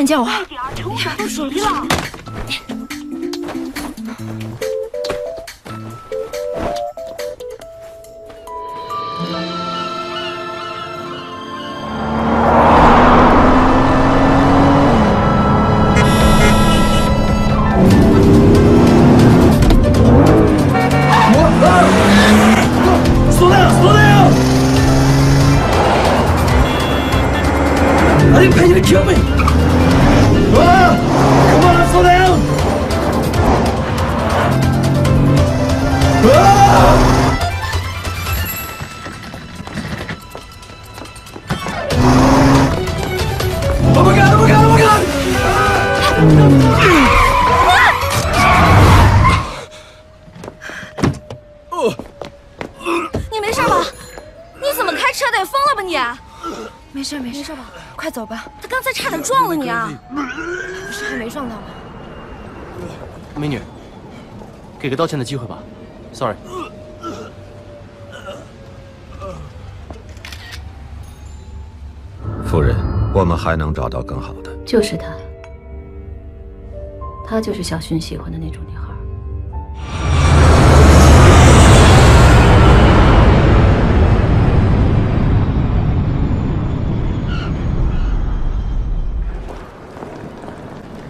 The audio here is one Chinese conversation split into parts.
你叫我给个道歉的机会吧，sorry。夫人，我们还能找到更好的。就是她，她就是小薰喜欢的那种女孩。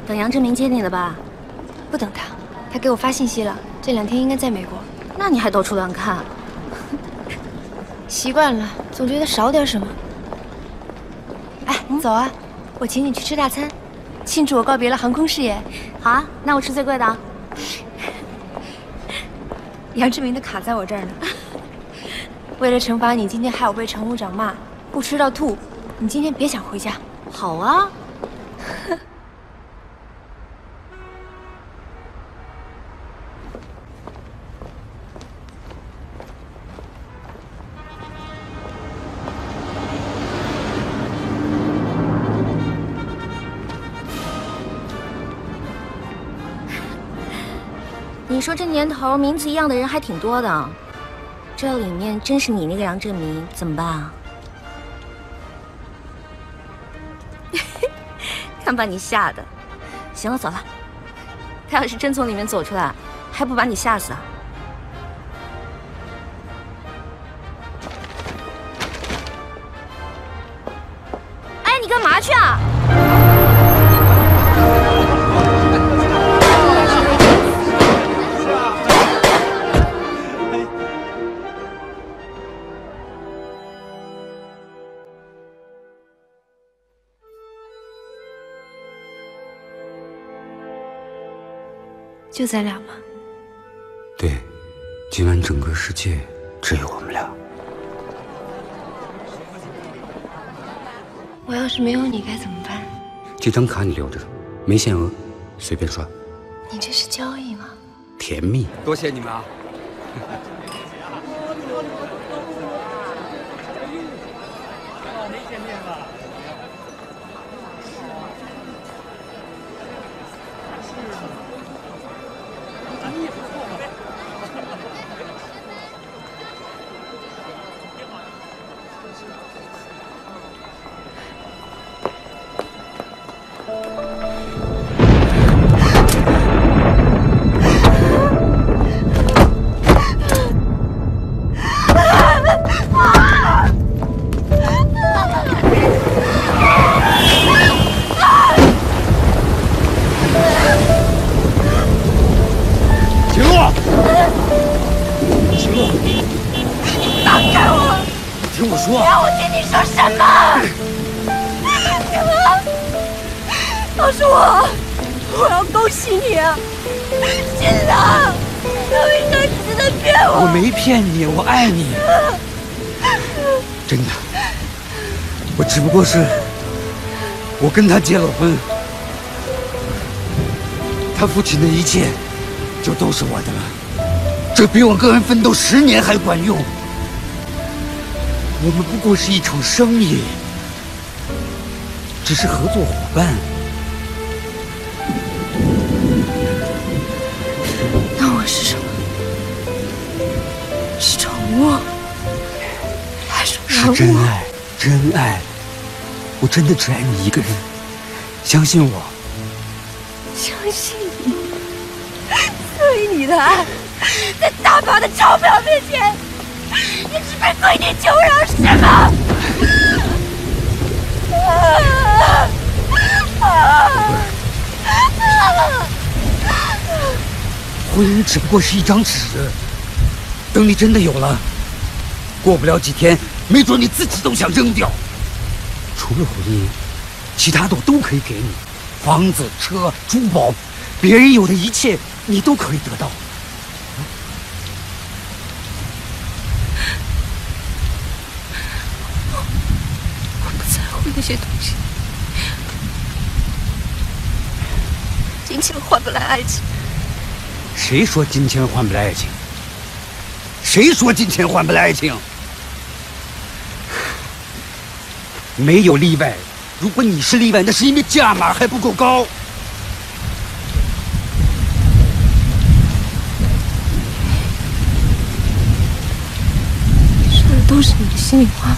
等杨志明接你了吧？不等他，他给我发信息了，这两天应该在美国。那你还到处乱看？习惯了，总觉得少点什么。哎，走啊，我请你去吃大餐，庆祝我告别了航空事业。好啊，那我吃最贵的。杨志明的卡在我这儿呢。为了惩罚你今天害我被乘务长骂，不吃到吐，你今天别想回家。好啊。你说这年头名字一样的人还挺多的，这里面真是你那个杨振民，怎么办啊？看把你吓的！行了，走了。他要是真从里面走出来，还不把你吓死啊？就咱俩吗？对，今晚整个世界只有我们俩。我要是没有你该怎么办？这张卡你留着，没限额，随便刷。你这是交易吗？甜蜜，多谢你们啊！不过是，我跟他结了婚，他父亲的一切就都是我的了。这比我个人奋斗十年还管用。我们不过是一场生意，只是合作伙伴。那我是什么？是宠物？是真爱，真爱。我真的只爱你一个人，相信我。相信你，对你的爱，在大把的钞票面前，你只配跪地求饶，是吗？婚姻只不过是一张纸，等你真的有了，过不了几天，没准你自己都想扔掉。除了婚姻，其他的我都可以给你，房子、车、珠宝，别人有的一切，你都可以得到。我不在乎那些东西，金钱换不来爱情。谁说金钱换不来爱情？谁说金钱换不来爱情？没有例外。如果你是例外，那是因为价码还不够高。说的都是你的心里话。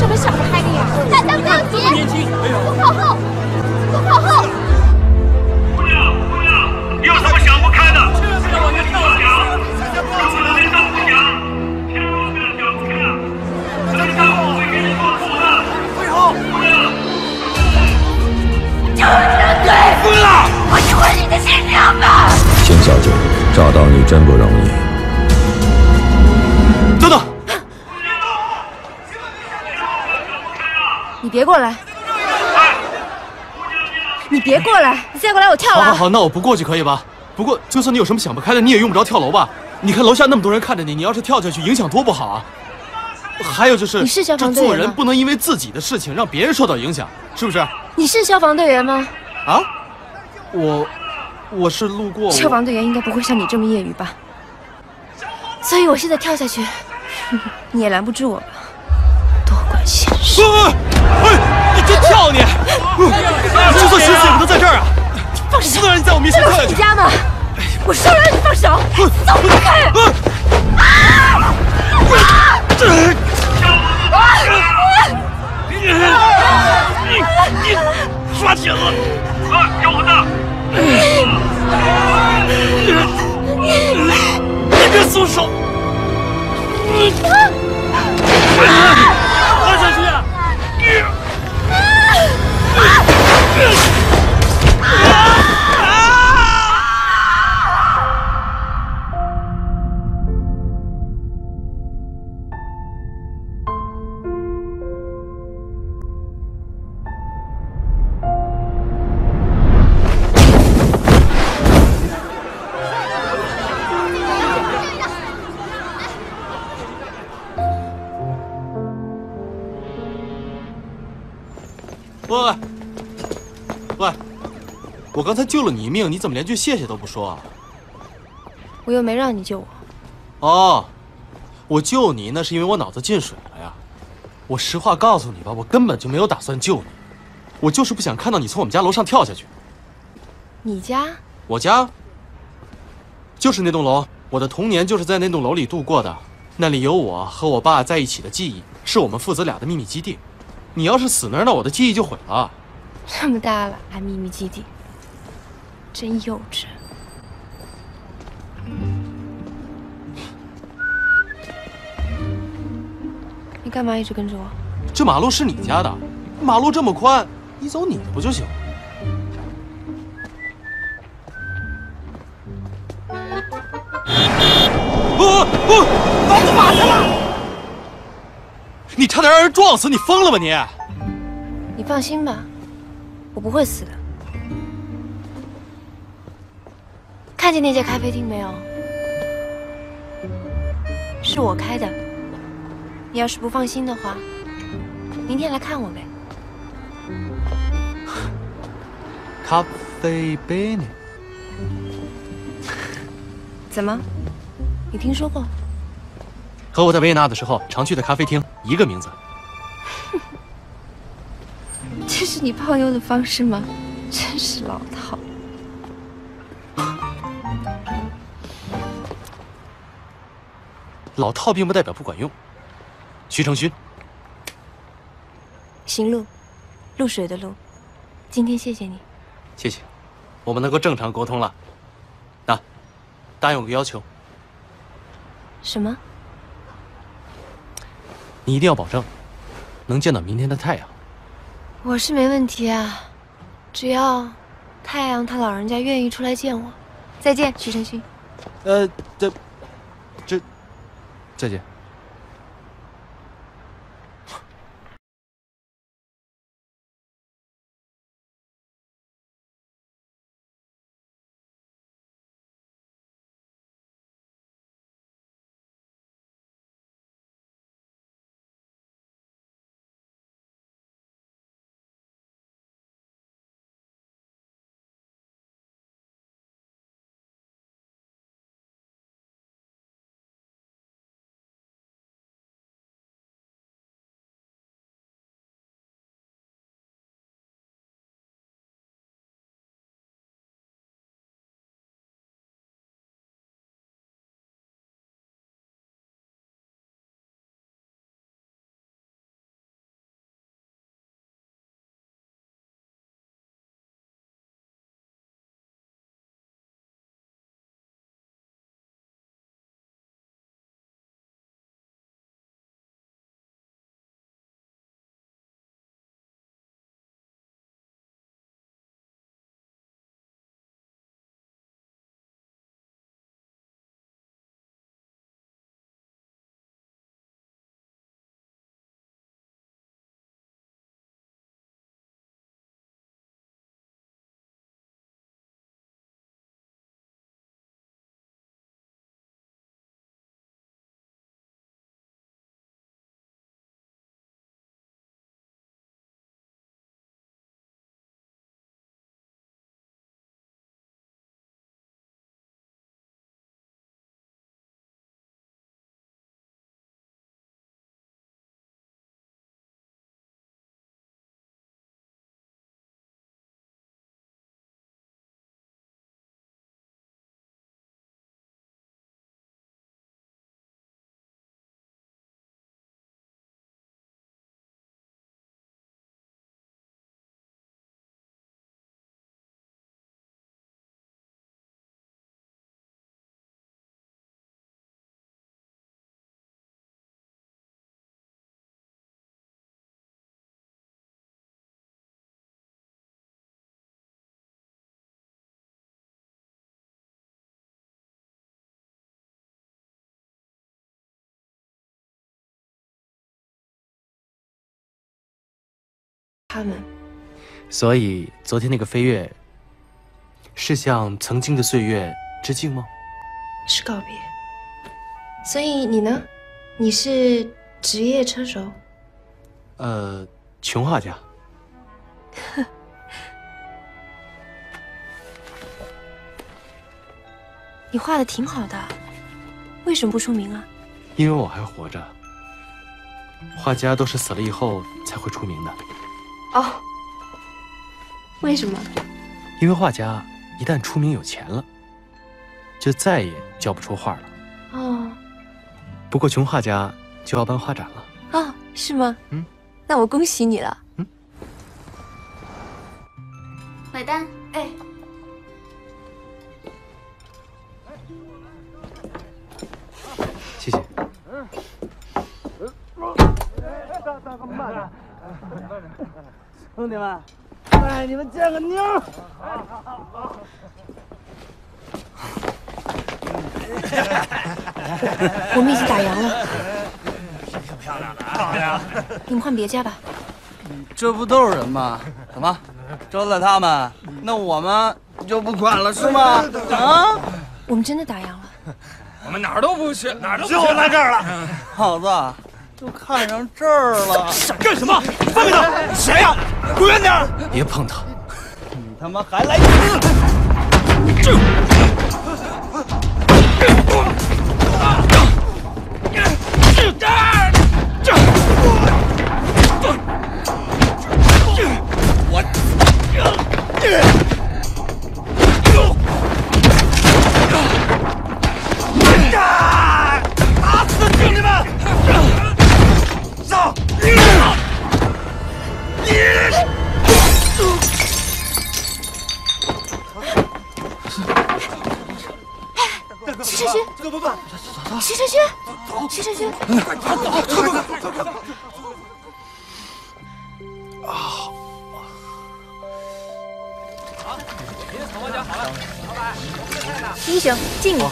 什么想不开的呀？大家不要急，年轻，哎呀，多靠后，多靠后。姑娘，姑娘，你有什么想不开的？不要往前跳想，如果没上不想，千万不要想不开，会给你做主的。退后，姑娘。就张嘴！疯了！我你的心娘吧。秦小姐，找到你真不容易。别过来！你别过来！你再过来我跳了。好好好，那我不过去可以吧？不过就算你有什么想不开的，你也用不着跳楼吧？你看楼下那么多人看着你，你要是跳下去，影响多不好啊！还有就是，你是消防队员吗做人不能因为自己的事情让别人受到影响，是不是？你是消防队员吗？啊？我我是路过。消防队员应该不会像你这么业余吧？所以我现在跳下去，你也拦不住我吧？多管闲事！哎哎，你真跳你！就算寻死也不能在这儿啊！放手！不能让你在我面前跳下去你。家吗？我说让你放手，走开！抓紧了！啊，有的！你别松手！放下去。喂刚才救了你一命，你怎么连句谢谢都不说啊？我又没让你救我，哦，我救你那是因为我脑子进水了呀。我实话告诉你吧，我根本就没有打算救你，我就是不想看到你从我们家楼上跳下去。你家我家就是那栋楼，我的童年就是在那栋楼里度过的。那里有我和我爸在一起的记忆，是我们父子俩的秘密基地。你要是死那儿，那我的记忆就毁了。这么大了还秘密基地，真幼稚。你干嘛一直跟着我？这马路是你家的，马路这么宽，你走你的不就行了？你差点让人撞死，你疯了吧你？你放心吧，我不会死的。看见那家咖啡厅没有？是我开的。你要是不放心的话，明天来看我呗。咖啡杯呢？怎么？你听说过？和我在维也纳的时候常去的咖啡厅，一个名字。这是你泡妞的方式吗？真是老套。老套并不代表不管用。徐成勋，行路，露水的露。今天谢谢你。谢谢，我们能够正常沟通了。那，答应我个要求。什么？你一定要保证，能见到明天的太阳。我是没问题啊，只要太阳他老人家愿意出来见我。再见，徐成勋。呃，这，这，再见。他们，所以昨天那个飞跃，是向曾经的岁月致敬吗？是告别。所以你呢？你是职业车手？呃，穷画家。你画的挺好的，为什么不出名啊？因为我还活着。画家都是死了以后才会出名的。哦，为什么？因为画家一旦出名有钱了，就再也交不出画了。哦，不过穷画家就要办画展了。哦，是吗？嗯，那我恭喜你了。嗯买单。哎，谢谢。兄弟们，哎，你们见个妞儿。我们已经打烊了，漂亮的，漂亮。你们换别家吧。这不都是人吗？怎么，招待他们，那我们就不管了是吗？啊？我们真的打烊了。我们哪儿都不去，哪儿都不去就来这儿了。耗子，都看上这儿了。想干什么？放开他！谁呀？滚远点！别碰他！你他妈还来！这。打徐晨勋，徐晨勋，快走！快快快快快！啊！您草花甲好了，老板，英雄敬你。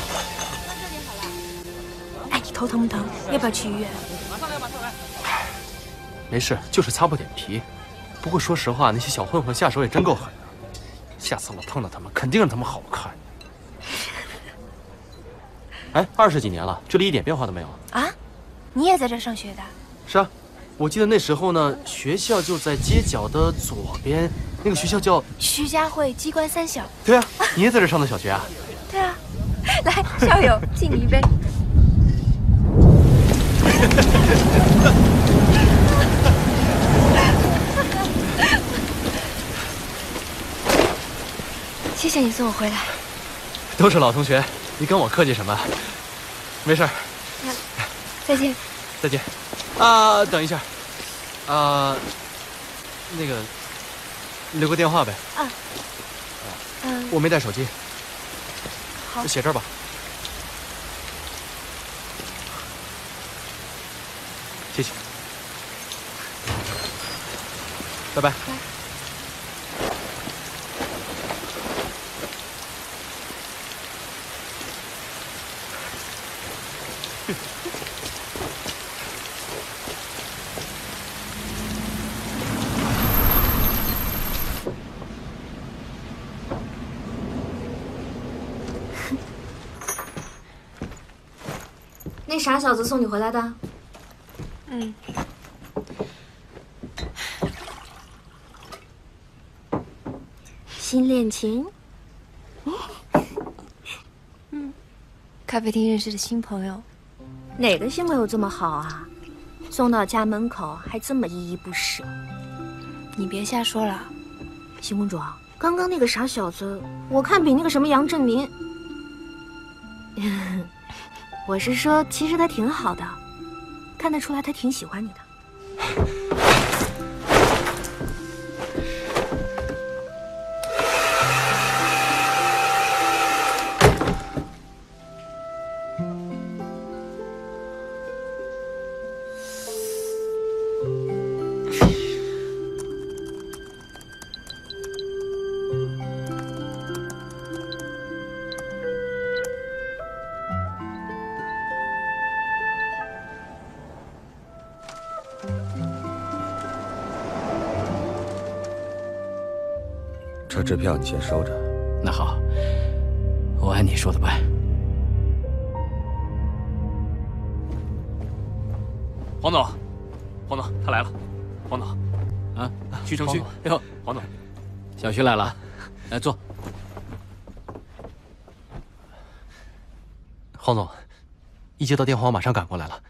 哎，你头疼不疼？要不要去医院？马上来，马上来。没事，就是擦破点皮。不过说实话，那些小混混下手也真够狠的。下次我碰到他们，肯定让他们好看。哎，二十几年了，这里一点变化都没有。啊？你也在这上学的？是啊，我记得那时候呢，学校就在街角的左边，那个学校叫徐家汇机关三小。对啊，你也在这上的小学啊？对啊，来，校友，敬你一杯。谢谢你送我回来。都是老同学，你跟我客气什么？没事儿。再见。再见。啊，等一下。啊，那个，留个电话呗。啊。嗯。我没带手机。好。写这儿吧。谢谢。拜拜。那傻小子送你回来的？嗯。新恋情？嗯，咖啡厅认识的新朋友。哪个新朋友这么好啊？送到家门口还这么依依不舍。你别瞎说了，邢公主，刚刚那个傻小子，我看比那个什么杨振民。我是说，其实他挺好的，看得出来他挺喜欢你的。这支票你先收着。那好，我按你说的办。黄总，黄总，他来了。黄总，啊，徐成勋。哎呦，黄总，小徐来了，来坐。黄总，一接到电话，我马上赶过来了。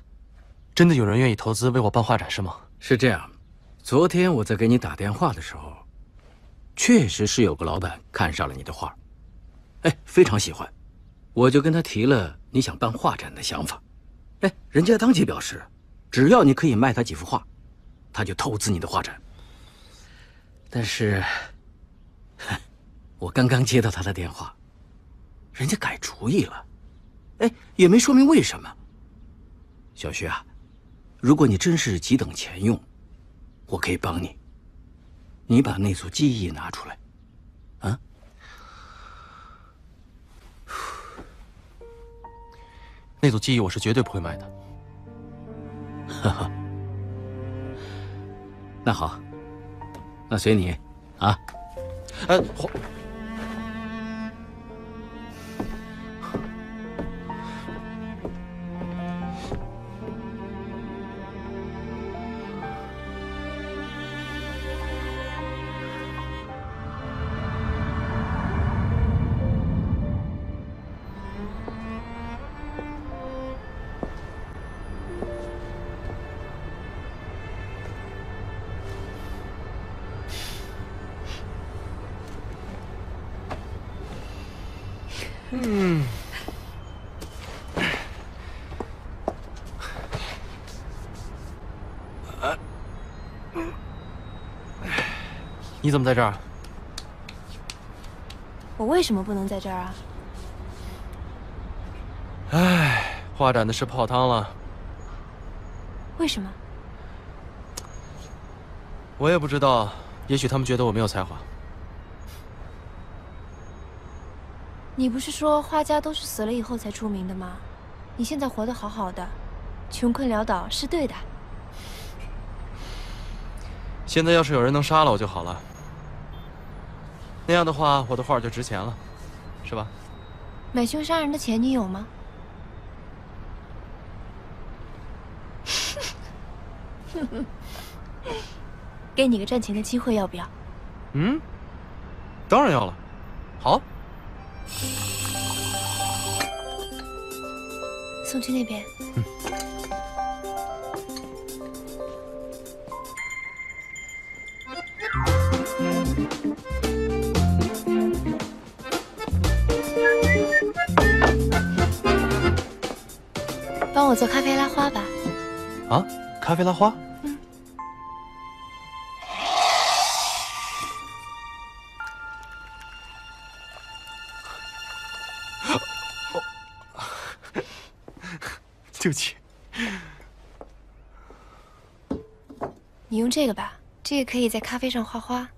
真的有人愿意投资为我办画展是吗？是这样，昨天我在给你打电话的时候，确实是有个老板看上了你的画，哎，非常喜欢，我就跟他提了你想办画展的想法。哎，人家当即表示，只要你可以卖他几幅画，他就投资你的画展。但是，我刚刚接到他的电话，人家改主意了，哎，也没说明为什么。小徐啊，如果你真是急等钱用，我可以帮你。你把那组记忆拿出来，啊？那组记忆我是绝对不会卖的。哈哈，那好，那随你，啊。呃，你怎么在这儿？我为什么不能在这儿啊？唉，画展的事泡汤了。为什么？我也不知道，也许他们觉得我没有才华。你不是说画家都是死了以后才出名的吗？你现在活得好好的，穷困潦倒是对的。现在要是有人能杀了我就好了，那样的话我的画就值钱了，是吧？买凶杀人的钱你有吗？给你个赚钱的机会，要不要？嗯，当然要了。好。送去那边。嗯。帮我做咖啡拉花吧。啊，咖啡拉花。对不起，你用这个吧，这个可以在咖啡上画花。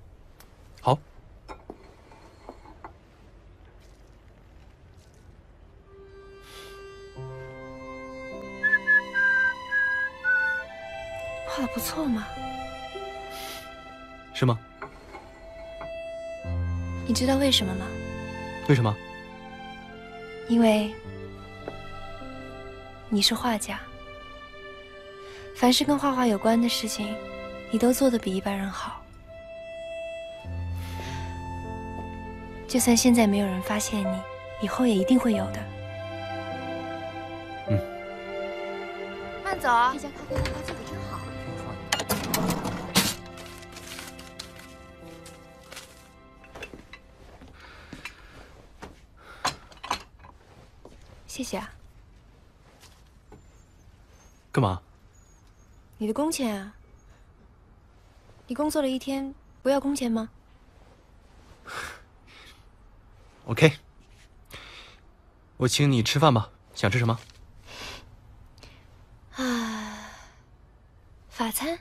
知道为什么吗？为什么？因为。你是画家，凡是跟画画有关的事情，你都做得比一般人好。就算现在没有人发现你，以后也一定会有的。嗯。慢走啊！谢谢啊。干嘛？你的工钱啊！你工作了一天，不要工钱吗？OK，我请你吃饭吧。想吃什么？啊，法餐。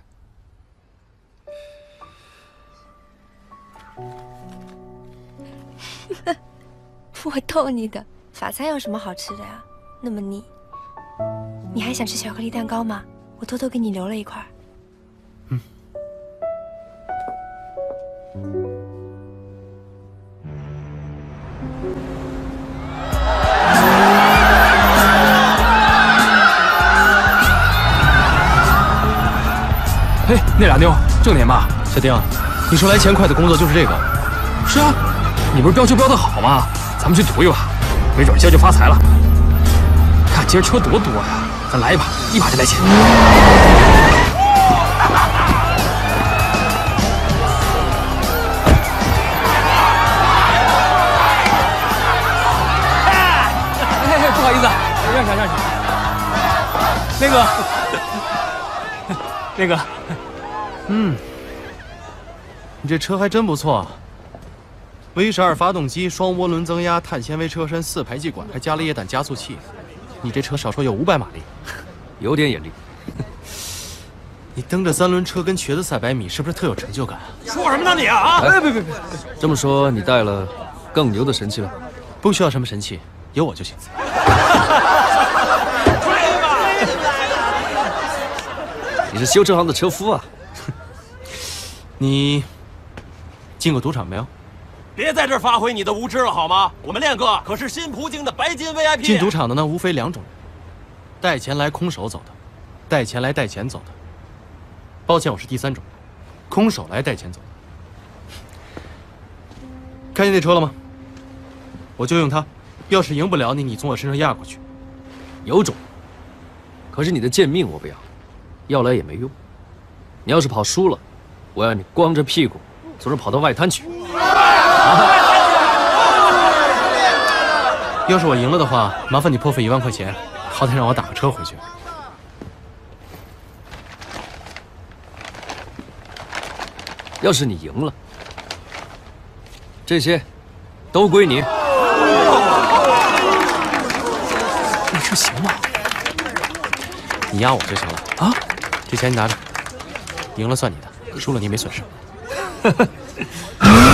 我逗你的，法餐有什么好吃的呀？那么腻。你还想吃巧克力蛋糕吗？我偷偷给你留了一块。嗯。嘿，那俩妞正点吧？小丁，你说来钱快的工作就是这个？是啊，你不是标球标的好吗？咱们去赌一把，没准今儿就发财了。看今儿车多多呀！咱来一把，一把就来钱。哎，不好意思，让下让下。那个，那个，嗯，你这车还真不错。V 十二发动机，双涡轮增压，碳纤维车身，四排气管，还加了液氮加速器。你这车少说有五百马力，有点眼力。你蹬着三轮车跟瘸子赛百米，是不是特有成就感？啊说什么呢你啊啊！哎，别别别！这么说，你带了更牛的神器了？不需要什么神器，有我就行。你是修车行的车夫啊？你进过赌场没有？别在这儿发挥你的无知了好吗？我们练哥可是新葡京的白金 VIP。进赌场的呢，无非两种人：带钱来空手走的，带钱来带钱走的。抱歉，我是第三种，空手来带钱走的。看见那车了吗？我就用它，要是赢不了你，你从我身上压过去。有种。可是你的贱命我不要，要来也没用。你要是跑输了，我要你光着屁股从这跑到外滩去。要是我赢了的话，麻烦你破费一万块钱，好歹让我打个车回去。要是你赢了，这些都归你。那车行吗？你压我就行了啊！这钱你拿着，赢了算你的，输了你没损失。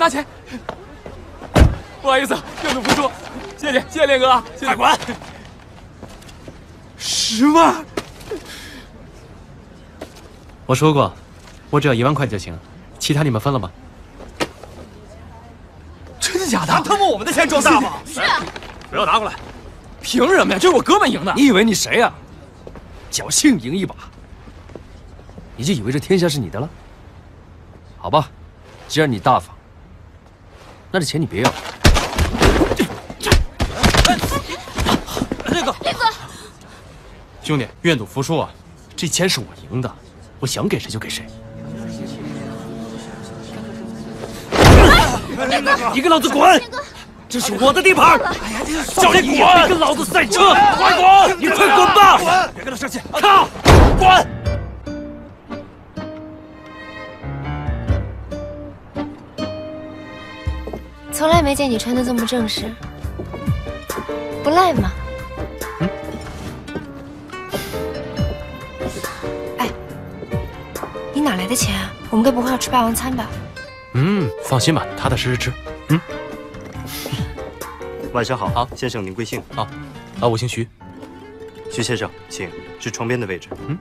拿钱，不好意思，愿赌服输，谢谢谢谢练哥，谢谢快滚！十万，我说过，我只要一万块就行，其他你们分了吧。真的假的？拿他妈我们的钱装大吗？是，啊不要拿过来！凭什么呀？这是我哥们赢的。你以为你谁呀？侥幸赢一把，你就以为这天下是你的了？好吧，既然你大方。那这钱你别要。烈哥，烈哥，兄弟，愿赌服输啊！这钱是我赢的，我想给谁就给谁。你给老子滚！这是我的地盘！叫你滚！你跟老子赛车！快滚！你快滚吧！别跟他生气！靠！滚！从来没见你穿的这么正式，不赖嘛。嗯。哎，你哪来的钱啊？我们该不会要吃霸王餐吧？嗯，放心吧，踏踏实实吃。嗯。晚上好，好，先生您贵姓？好，啊，我姓徐。徐先生，请是窗边的位置。嗯。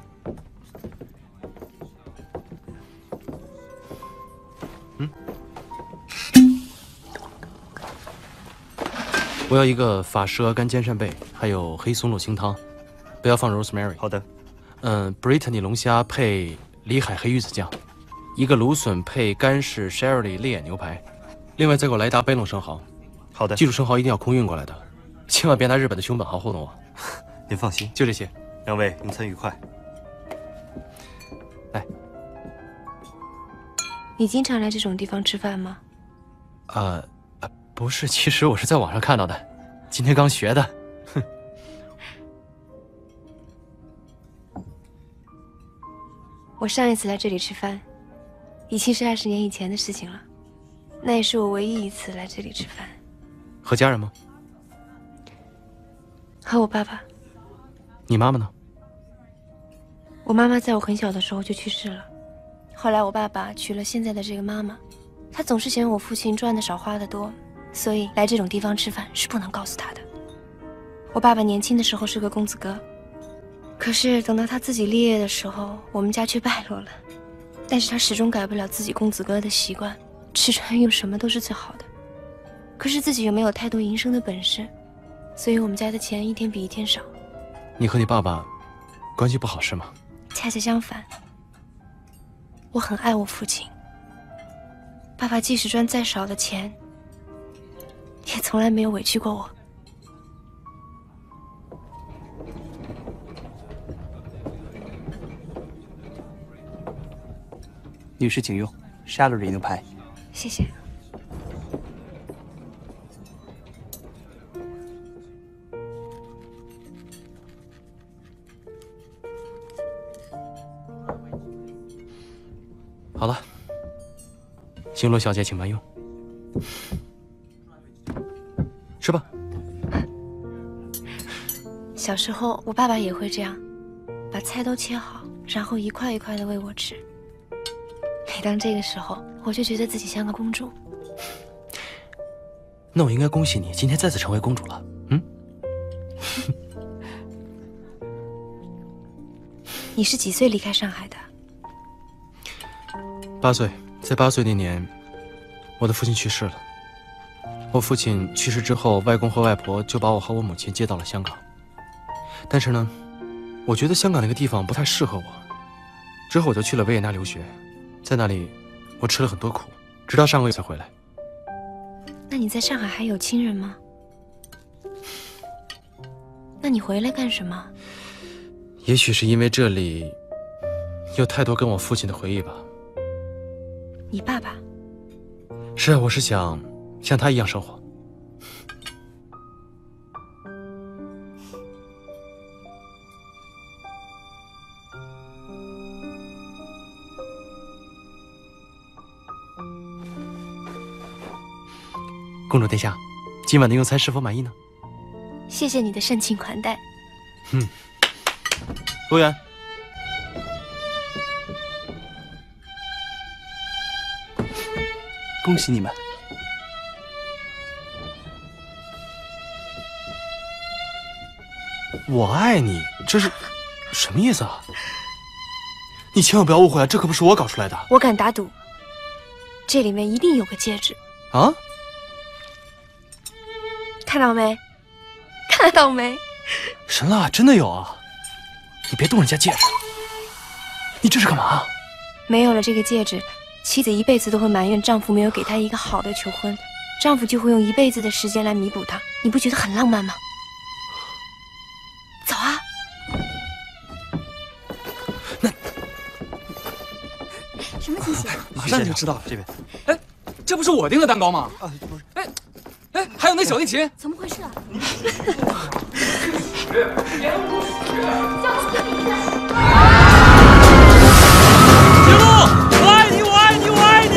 我要一个法式鹅肝煎扇贝，还有黑松露清汤，不要放 rosemary。好的。嗯，Brittany 龙虾配里海黑鱼子酱，一个芦笋配干式 Sherry 烈眼牛排，另外再给我来一打贝龙生蚝。好的。记住生蚝一定要空运过来的，千万别拿日本的熊本蚝糊弄我。您放心，就这些。两位用餐愉快。来。你经常来这种地方吃饭吗？呃，呃不是，其实我是在网上看到的，今天刚学的。哼 我上一次来这里吃饭，已经是二十年以前的事情了。那也是我唯一一次来这里吃饭，和家人吗？和我爸爸。你妈妈呢？我妈妈在我很小的时候就去世了，后来我爸爸娶了现在的这个妈妈，他总是嫌我父亲赚的少花的多，所以来这种地方吃饭是不能告诉他的。我爸爸年轻的时候是个公子哥，可是等到他自己立业的时候，我们家却败落了。但是他始终改不了自己公子哥的习惯，吃穿用什么都是最好的，可是自己又没有太多营生的本事，所以我们家的钱一天比一天少。你和你爸爸关系不好是吗？恰恰相反，我很爱我父亲。爸爸即使赚再少的钱，也从来没有委屈过我。女士请用，沙律里牛排。谢谢。好了，星罗小姐，请慢用。小时候，我爸爸也会这样，把菜都切好，然后一块一块的喂我吃。每当这个时候，我就觉得自己像个公主。那我应该恭喜你，今天再次成为公主了。嗯？你是几岁离开上海的？八岁，在八岁那年，我的父亲去世了。我父亲去世之后，外公和外婆就把我和我母亲接到了香港。但是呢，我觉得香港那个地方不太适合我。之后我就去了维也纳留学，在那里，我吃了很多苦，直到上个月才回来。那你在上海还有亲人吗？那你回来干什么？也许是因为这里有太多跟我父亲的回忆吧。你爸爸？是啊，我是想像他一样生活。公主殿下，今晚的用餐是否满意呢？谢谢你的盛情款待。嗯，服务员。恭喜你们！我爱你，这是什么意思啊？你千万不要误会啊，这可不是我搞出来的。我敢打赌，这里面一定有个戒指。啊？看到没？看到没？神了，真的有啊！你别动人家戒指，你这是干嘛？没有了这个戒指。妻子一辈子都会埋怨丈夫没有给她一个好的求婚，丈夫就会用一辈子的时间来弥补她。你不觉得很浪漫吗？走啊！那什么惊喜？马上就知道了。这边，哎，这不是我订的蛋糕吗？啊，不是。哎，哎，还有那小提琴，怎么回事啊？记录，我爱你，我爱你，我爱你。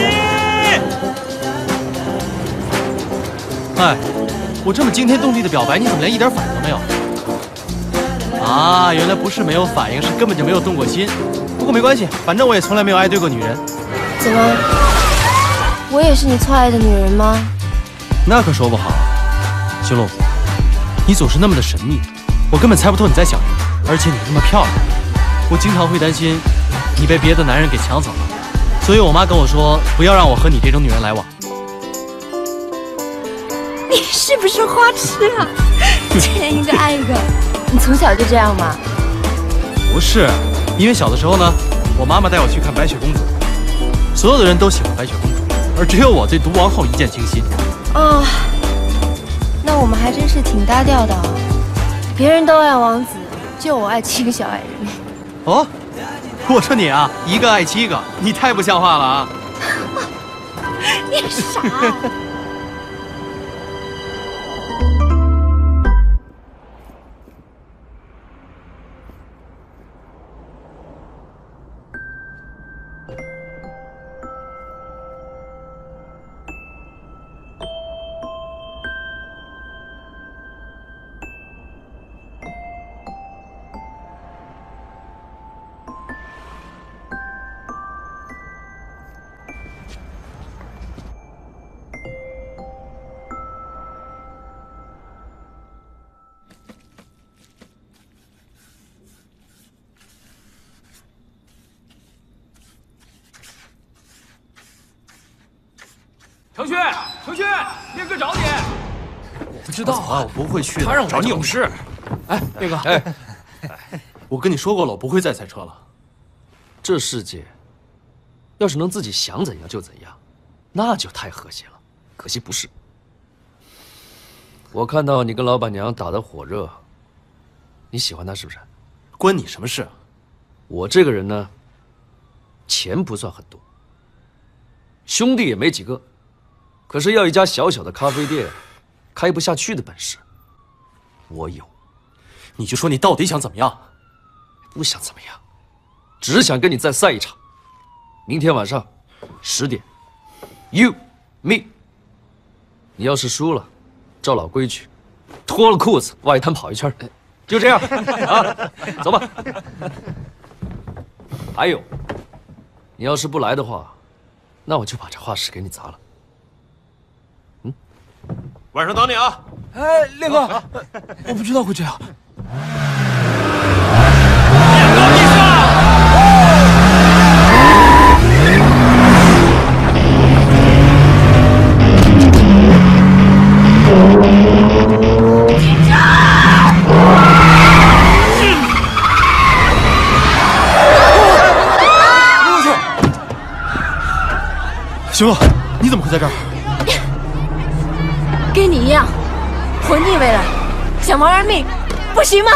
哎，我这么惊天动地的表白，你怎么连一点反应都没有？啊，原来不是没有反应，是根本就没有动过心。不过没关系，反正我也从来没有爱对过女人。怎么，我也是你错爱的女人吗？那可说不好。星露，你总是那么的神秘，我根本猜不透你在想什么。而且你那么漂亮，我经常会担心你被别的男人给抢走了。所以我妈跟我说，不要让我和你这种女人来往。你是不是花痴啊？见一个爱一个，你从小就这样吗？不是，因为小的时候呢，我妈妈带我去看白雪公主，所有的人都喜欢白雪公主，而只有我对毒王后一见倾心。哦，那我们还真是挺搭调的啊！别人都爱王子，就我爱七个小矮人。哦，我说你啊，一个爱七个，你太不像话了啊！你傻。程旭，程旭，烈哥找你。我不知道啊，我不会去的。他让我找你有事。哎，烈哥，哎，我跟你说过了，我不会再赛车了。这世界，要是能自己想怎样就怎样，那就太和谐了。可惜不是。我看到你跟老板娘打得火热，你喜欢她是不是？关你什么事？我这个人呢，钱不算很多，兄弟也没几个，可是要一家小小的咖啡店开不下去的本事，我有。你就说你到底想怎么样？不想怎么样，只想跟你再赛一场。明天晚上十点，you me。你要是输了，照老规矩，脱了裤子外滩跑一圈，就这样 啊，走吧。还有，你要是不来的话，那我就把这画室给你砸了。嗯，晚上等你啊。哎，烈哥，我不知道会这样。行了，你怎么会在这儿？跟你一样，活腻味了，想玩玩命，不行吗？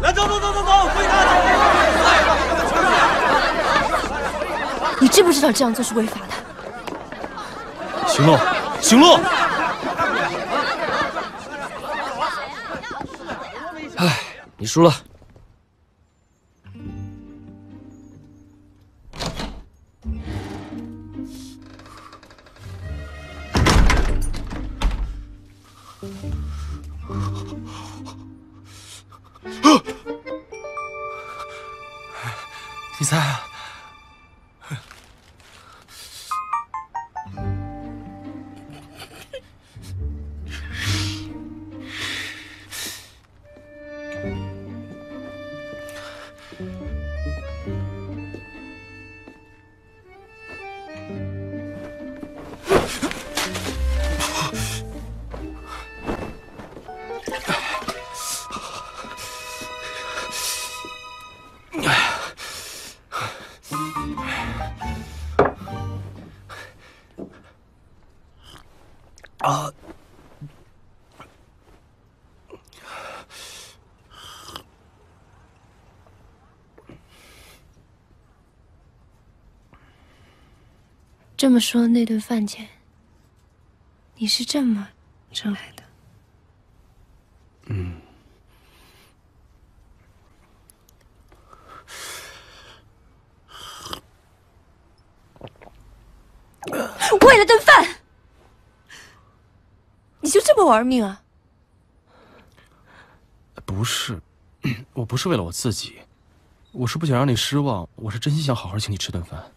来，走走走走走，回家去！你知不知道这样做是违法的？行路，行路。哎，你输了。这么说，那顿饭钱你是这么挣来的？嗯。为了顿饭，你就这么玩命啊？不是，我不是为了我自己，我是不想让你失望，我是真心想好好请你吃顿饭。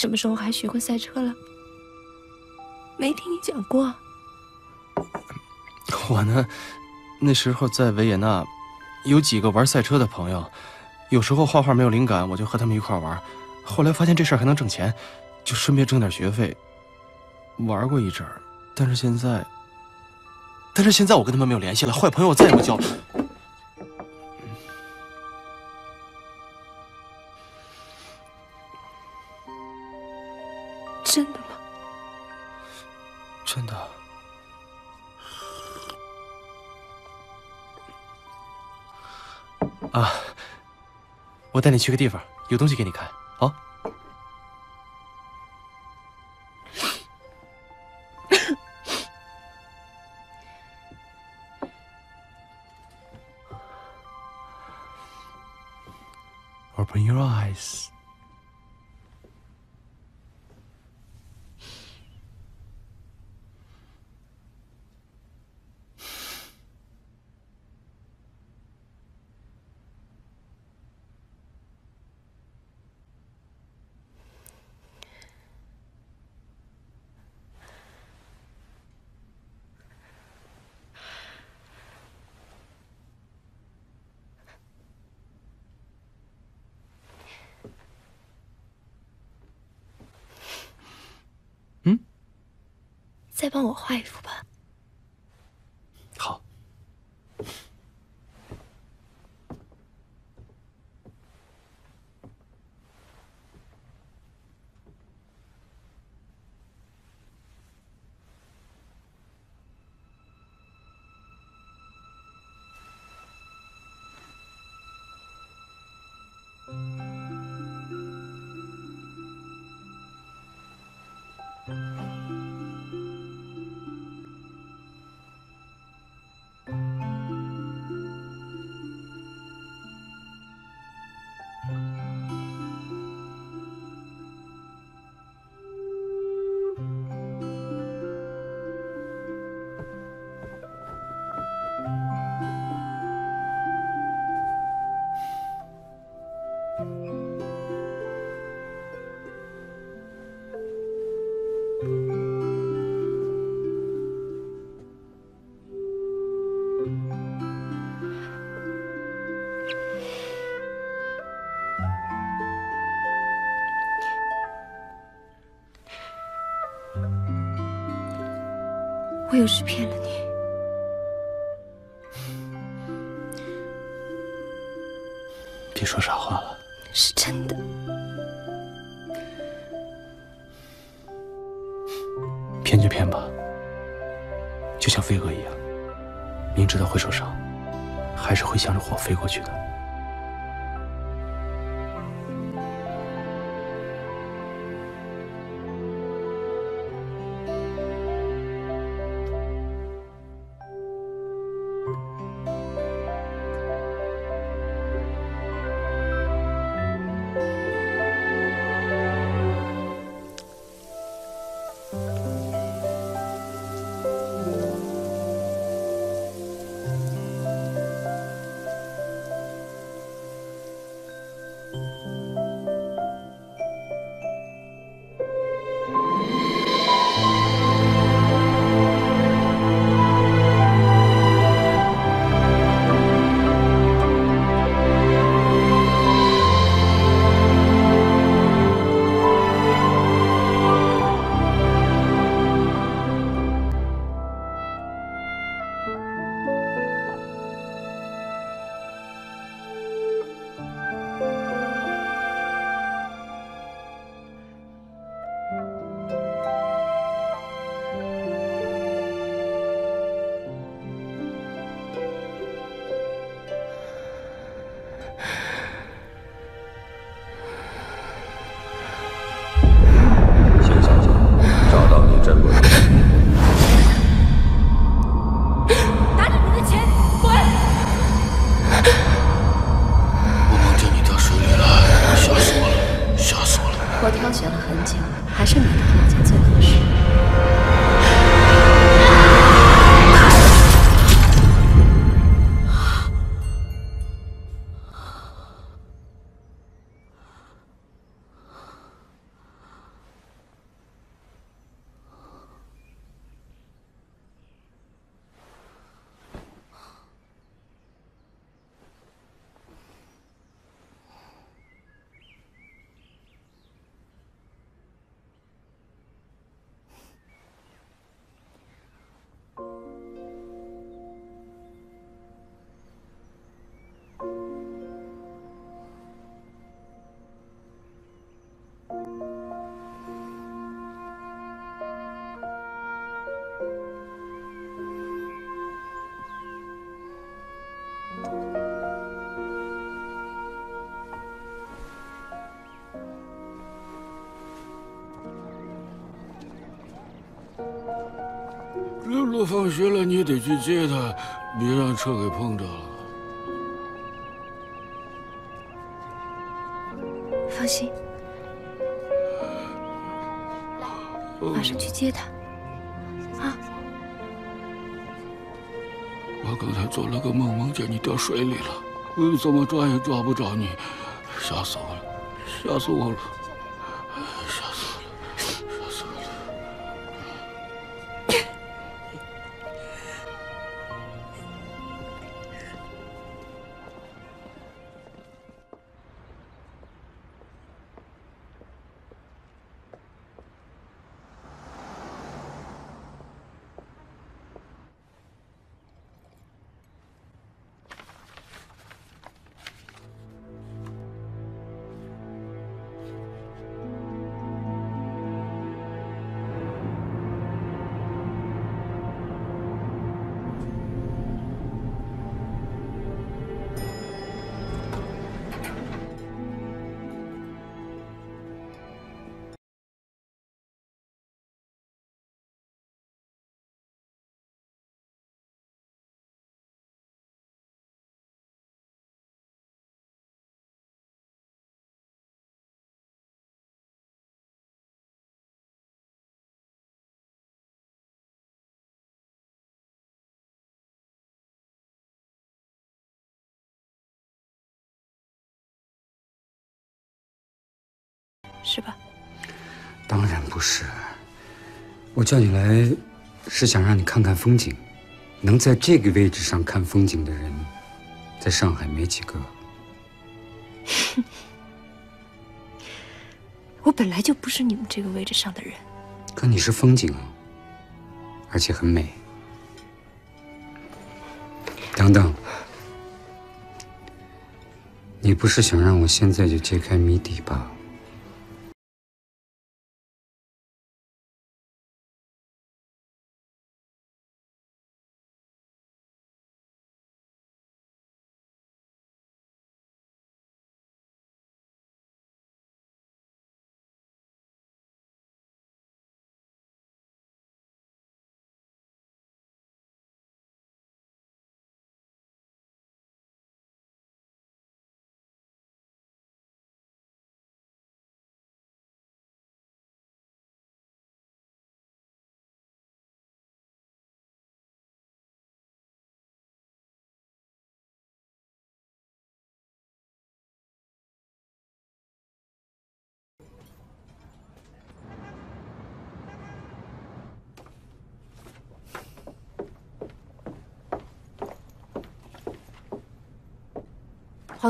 什么时候还学会赛车了？没听你讲过。我呢，那时候在维也纳，有几个玩赛车的朋友，有时候画画没有灵感，我就和他们一块玩。后来发现这事儿还能挣钱，就顺便挣点学费。玩过一阵儿，但是现在，但是现在我跟他们没有联系了，坏朋友我再也不交了。真的。啊，我带你去个地方，有东西给你看。好。Open your eyes. “我画一幅我有时骗了你，别说傻话了。是真的。骗就骗吧，就像飞蛾一样，明知道会受伤，还是会向着火飞过去的。放学了，你也得去接他，别让车给碰着了。放心，马上去接他。啊，我刚才做了个梦，梦见你掉水里了，嗯，怎么抓也抓不着你，吓死我了，吓死我了，不是，我叫你来，是想让你看看风景。能在这个位置上看风景的人，在上海没几个。我本来就不是你们这个位置上的人。可你是风景啊，而且很美。等等，你不是想让我现在就揭开谜底吧？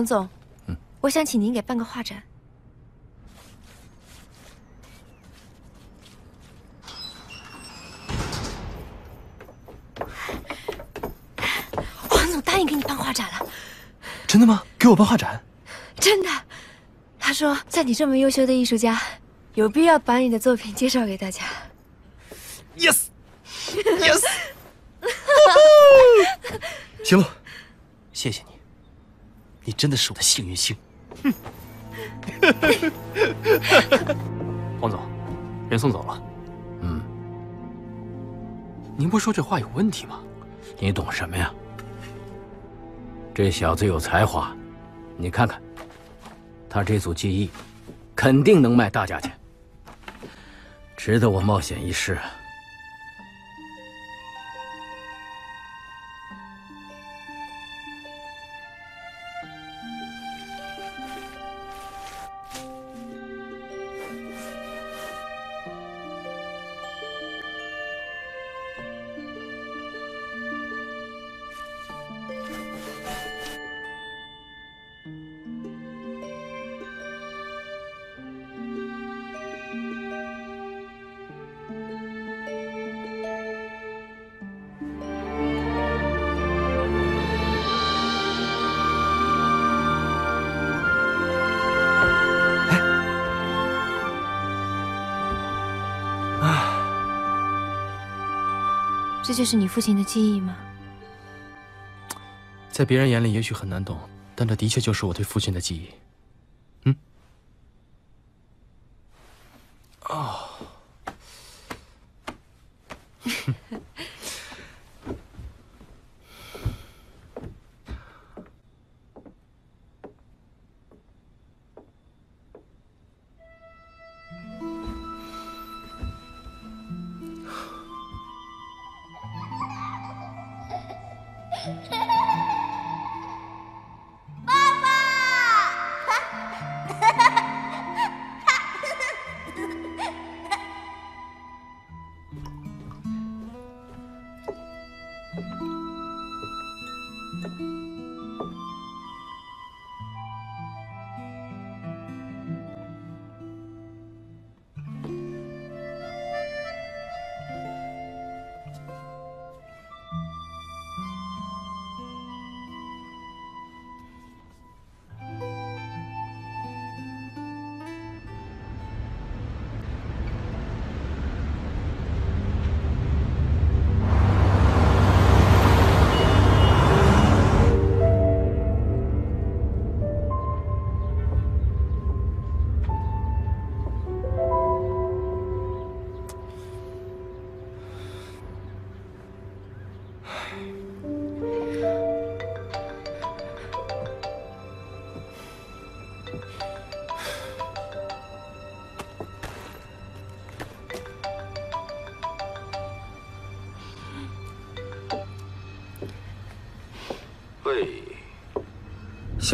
黄总，我想请您给办个画展。黄总答应给你办画展了，真的吗？给我办画展？真的。他说，在你这么优秀的艺术家，有必要把你的作品介绍给大家。Yes，Yes，行了，谢谢你，你真的是我的幸运星。哼黄总，人送走了。嗯，您不说这话有问题吗？你懂什么呀？这小子有才华，你看看，他这组记忆，肯定能卖大价钱，值得我冒险一试啊！是你父亲的记忆吗？在别人眼里也许很难懂，但这的确就是我对父亲的记忆。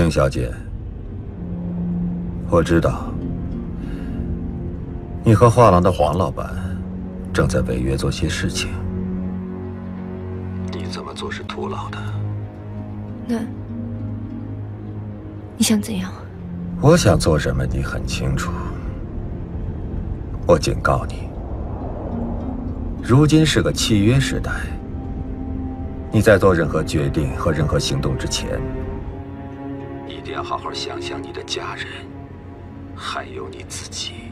邢小姐，我知道你和画廊的黄老板正在违约做些事情，你这么做是徒劳的。那你想怎样？我想做什么，你很清楚。我警告你，如今是个契约时代。你在做任何决定和任何行动之前，好好想想你的家人，还有你自己。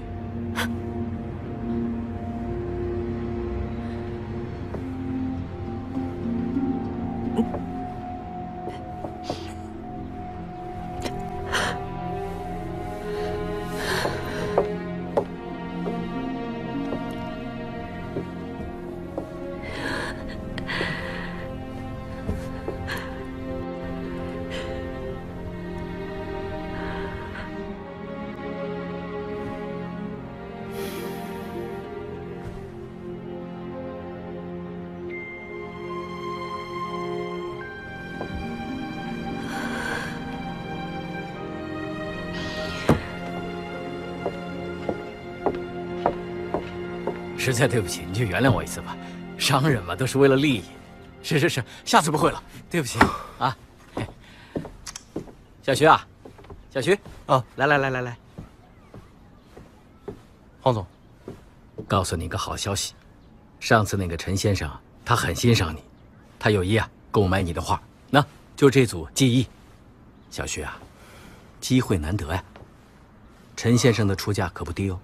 实在对不起，你就原谅我一次吧。商人嘛，都是为了利益。是是是，下次不会了。对不起啊。小徐啊，小徐啊，来来来来来，黄总，告诉你个好消息，上次那个陈先生他很欣赏你，他有意啊购买你的画。那就这组记忆，小徐啊，机会难得呀。陈先生的出价可不低哦。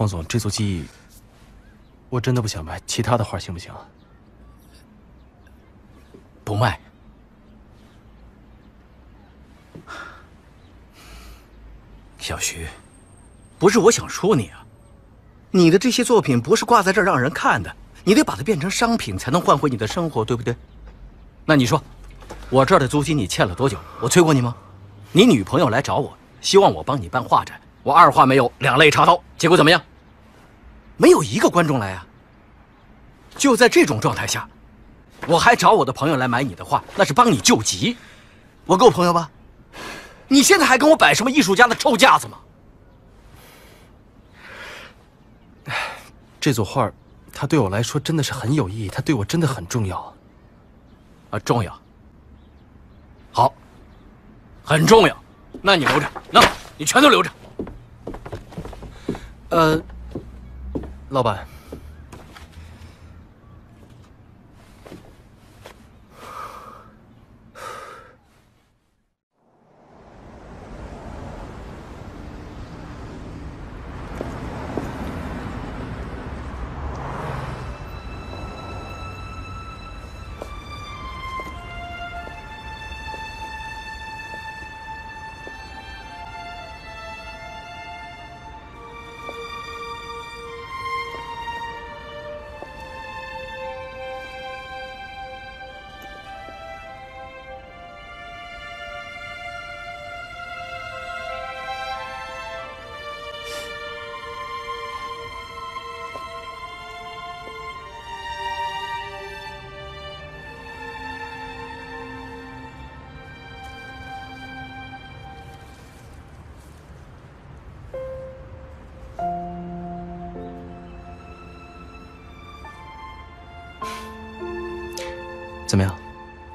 黄总，这组记忆我真的不想卖，其他的画行不行？不卖。小徐，不是我想说你啊，你的这些作品不是挂在这让人看的，你得把它变成商品，才能换回你的生活，对不对？那你说，我这儿的租金你欠了多久？我催过你吗？你女朋友来找我，希望我帮你办画展，我二话没有，两肋插刀，结果怎么样？没有一个观众来啊！就在这种状态下，我还找我的朋友来买你的画，那是帮你救急，我够朋友吧？你现在还跟我摆什么艺术家的臭架子吗？这组画，它对我来说真的是很有意义，它对我真的很重要。啊，重要。好，很重要。那你留着，那你全都留着。呃，老板。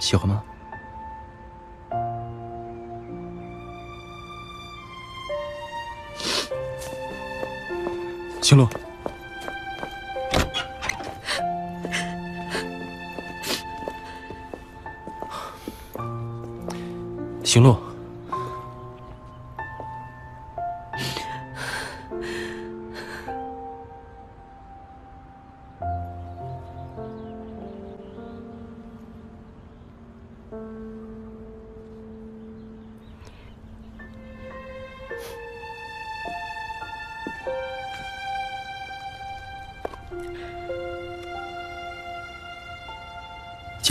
喜欢吗？行路，行路，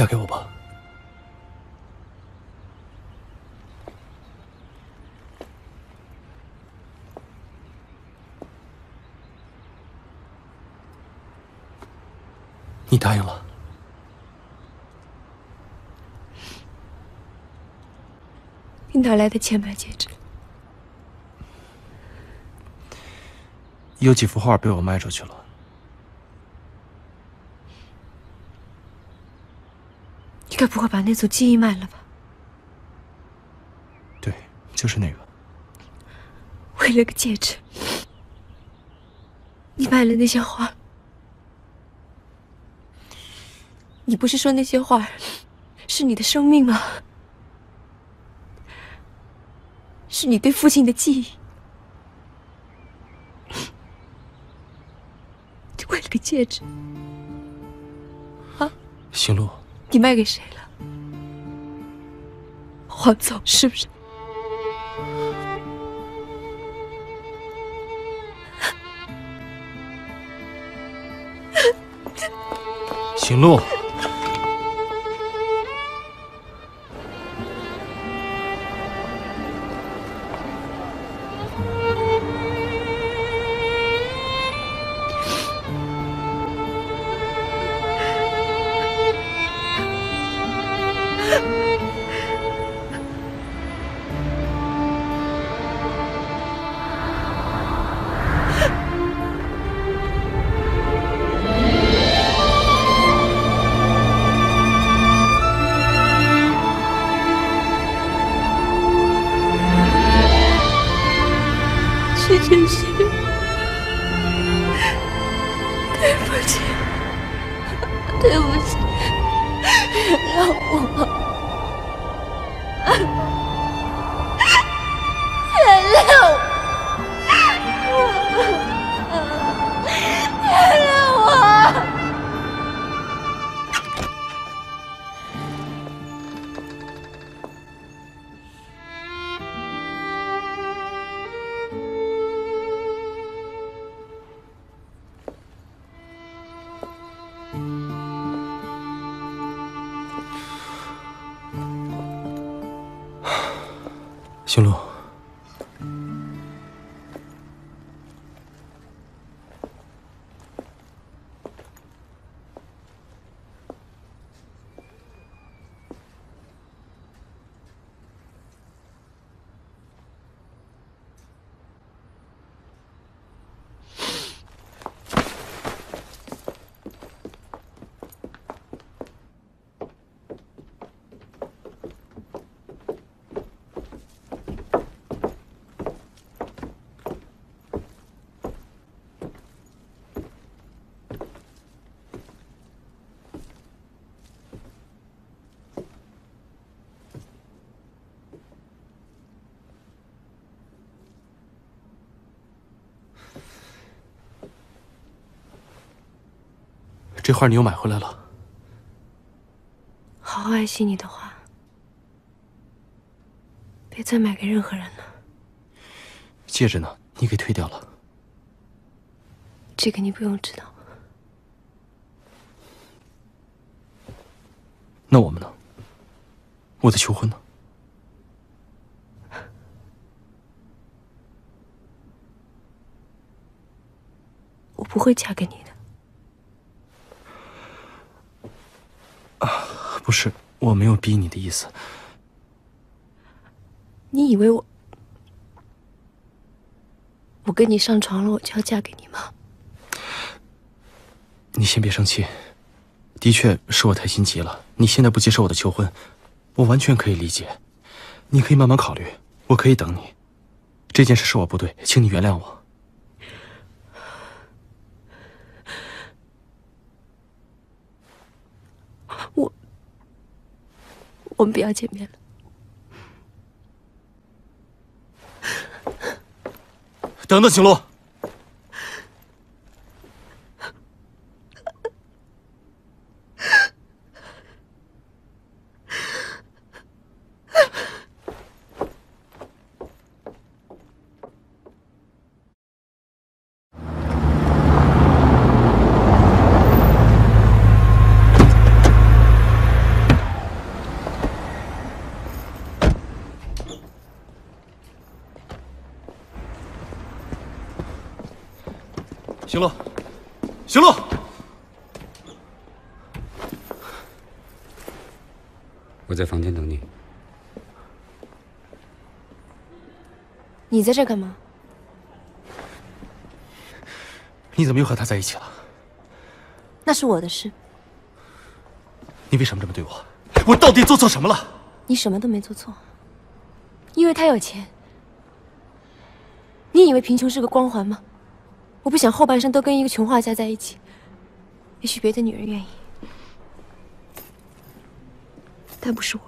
嫁给我吧。你答应了？你哪来的钱买戒指？有几幅画被我卖出去了。该不会把那组记忆卖了吧？对，就是那个。为了个戒指，你卖了那些画？你不是说那些画是你的生命吗？是你对父亲的记忆。就为了个戒指，啊？行路，你卖给谁了？黄总是不是？行路，画你又买回来了。好好爱惜你的画，别再买给任何人了。戒指呢？你给退掉了。这个你不用知道。那我们呢？我的求婚呢？我不会嫁给你的。不是，我没有逼你的意思。你以为我我跟你上床了，我就要嫁给你吗？你先别生气，的确是我太心急了。你现在不接受我的求婚，我完全可以理解。你可以慢慢考虑，我可以等你。这件事是我不对，请你原谅我。我，我们不要见面了。等等，行路。行路，行路。我在房间等你。你在这干嘛？你怎么又和他在一起了？那是我的事。你为什么这么对我？我到底做错什么了？你什么都没做错，因为他有钱。你以为贫穷是个光环吗？我不想后半生都跟一个穷画家在一起。也许别的女人愿意，但不是我。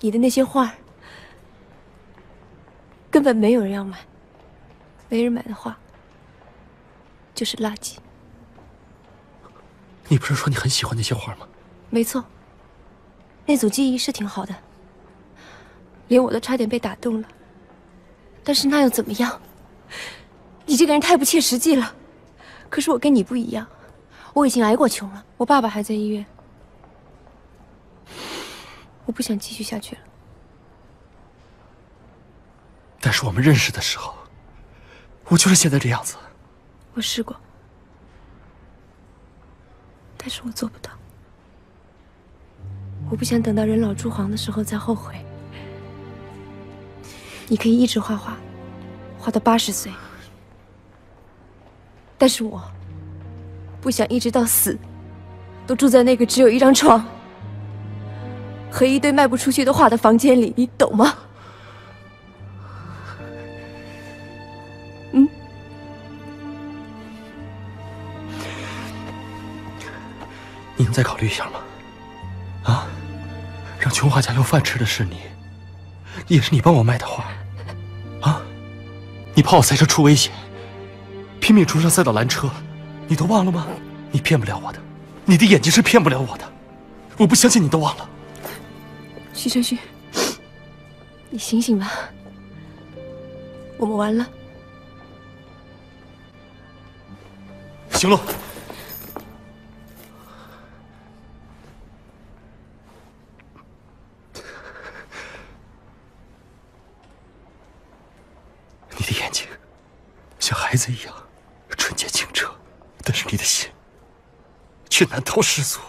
你的那些画根本没有人要买，没人买的画就是垃圾。你不是说你很喜欢那些画吗？没错，那组记忆是挺好的，连我都差点被打动了。但是那又怎么样？你这个人太不切实际了。可是我跟你不一样，我已经挨过穷了，我爸爸还在医院，我不想继续下去了。但是我们认识的时候，我就是现在这样子。我试过，但是我做不到。我不想等到人老珠黄的时候再后悔。你可以一直画画，画到八十岁。但是我不想一直到死，都住在那个只有一张床和一堆卖不出去的画的房间里，你懂吗？嗯，你能再考虑一下吗？啊，让琼画家有饭吃的是你，也是你帮我卖的画，啊，你怕我赛车出危险。拼命冲上赛道拦车，你都忘了吗？你骗不了我的，你的眼睛是骗不了我的，我不相信你都忘了。徐晨旭，你醒醒吧，我们完了。行了，你的眼睛像孩子一样。纯洁清澈，但是你的心却难逃世俗。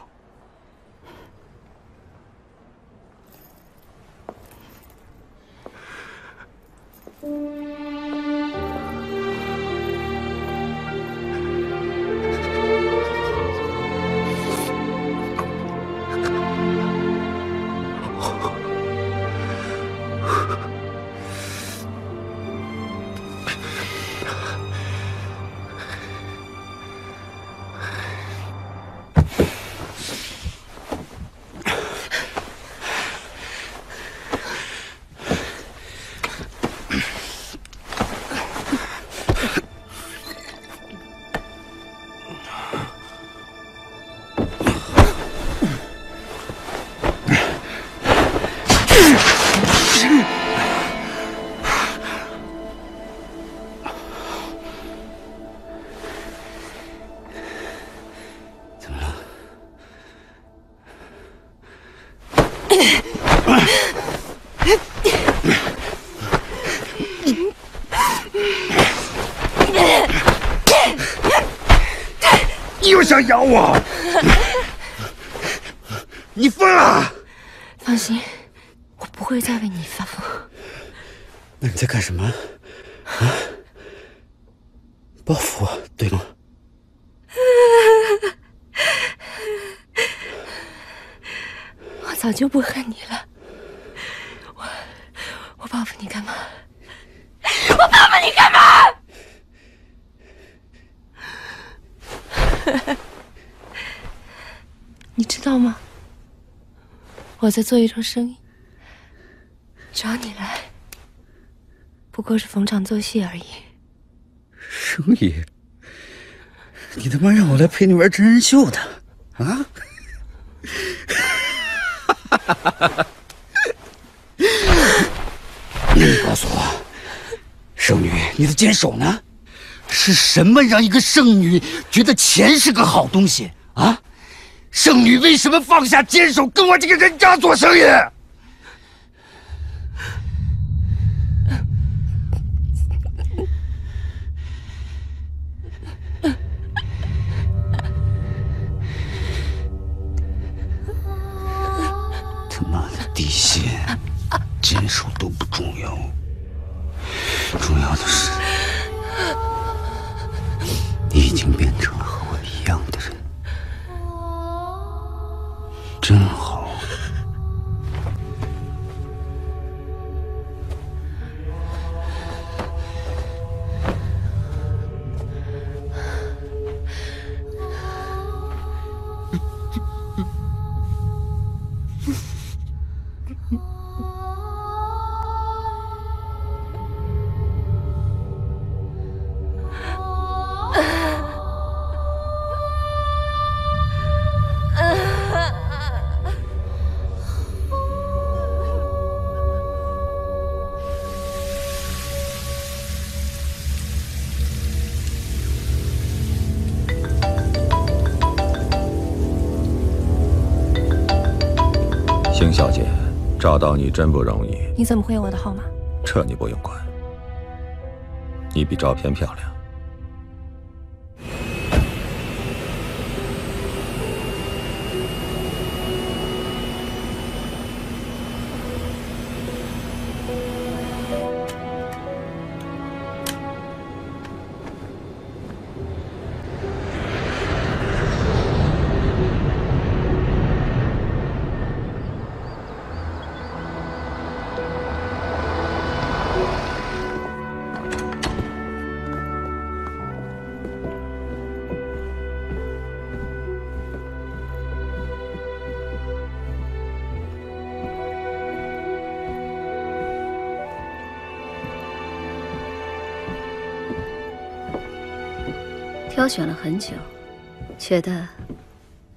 咬我！你疯了！放心，我不会再为你发疯。那你在干什么？啊？报复我，对吗？我早就不恨你了。我，我报复你干嘛？我报复你干嘛？知道吗？我在做一桩生意，找你来，不过是逢场作戏而已。生意？你他妈让我来陪你玩真人秀的啊？你告诉我，圣女，你的坚守呢？是什么让一个圣女觉得钱是个好东西啊？圣女为什么放下坚守，跟我这个人渣做生意？他妈的底线、坚守都不重要，重要的是，你已经变成了和我一样的人，真好。到你真不容易，你怎么会有我的号码？这你不用管。你比照片漂亮。挑选了很久，觉得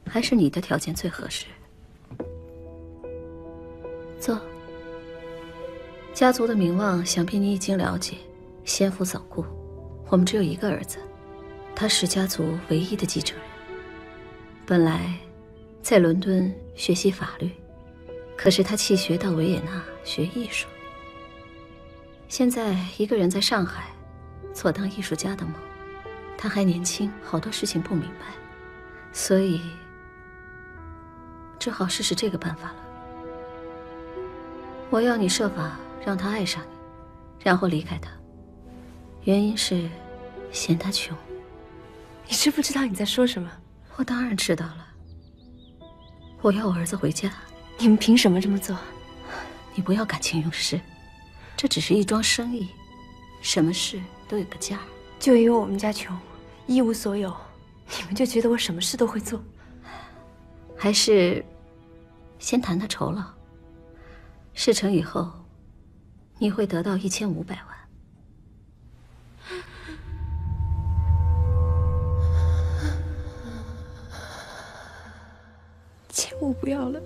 还是你的条件最合适。坐。家族的名望，想必你已经了解。先父早故，我们只有一个儿子，他是家族唯一的继承人。本来在伦敦学习法律，可是他弃学到维也纳学艺术。现在一个人在上海，做当艺术家的梦。他还年轻，好多事情不明白，所以只好试试这个办法了。我要你设法让他爱上你，然后离开他。原因是嫌他穷。你知不知道你在说什么？我当然知道了。我要我儿子回家。你们凭什么这么做？你不要感情用事，这只是一桩生意，什么事都有个价。就因为我们家穷，一无所有，你们就觉得我什么事都会做？还是先谈谈酬劳。事成以后，你会得到一千五百万。钱我不要了，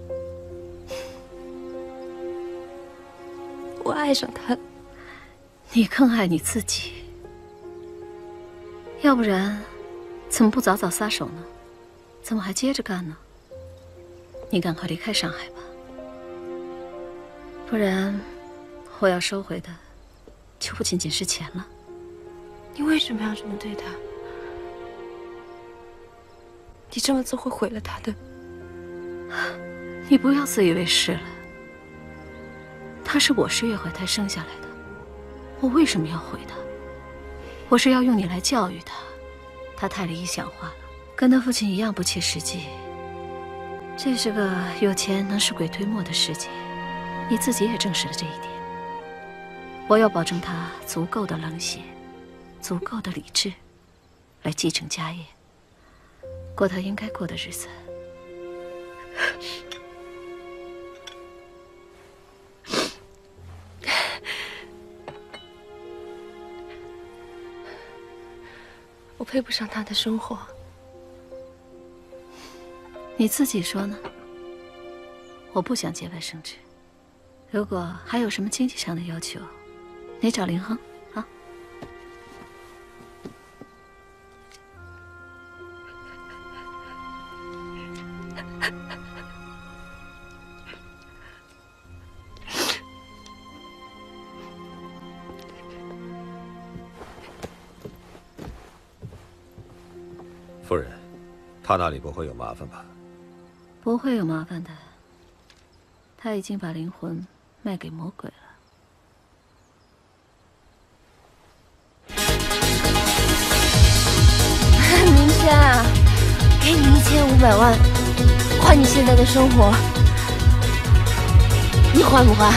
我爱上他了。你更爱你自己。要不然，怎么不早早撒手呢？怎么还接着干呢？你赶快离开上海吧，不然我要收回的就不仅仅是钱了。你为什么要这么对他？你这么做会毁了他的。你不要自以为是了。他是我是月怀胎生下来的，我为什么要毁他？我是要用你来教育他，他太理想化了，跟他父亲一样不切实际。这是个有钱能使鬼推磨的世界，你自己也证实了这一点。我要保证他足够的冷血，足够的理智，来继承家业，过他应该过的日子。我配不上他的生活。你自己说呢？我不想节外生枝。如果还有什么经济上的要求，你找林亨夫人，他那里不会有麻烦吧？不会有麻烦的。他已经把灵魂卖给魔鬼了。明轩啊，给你一千五百万，换你现在的生活，你换不换？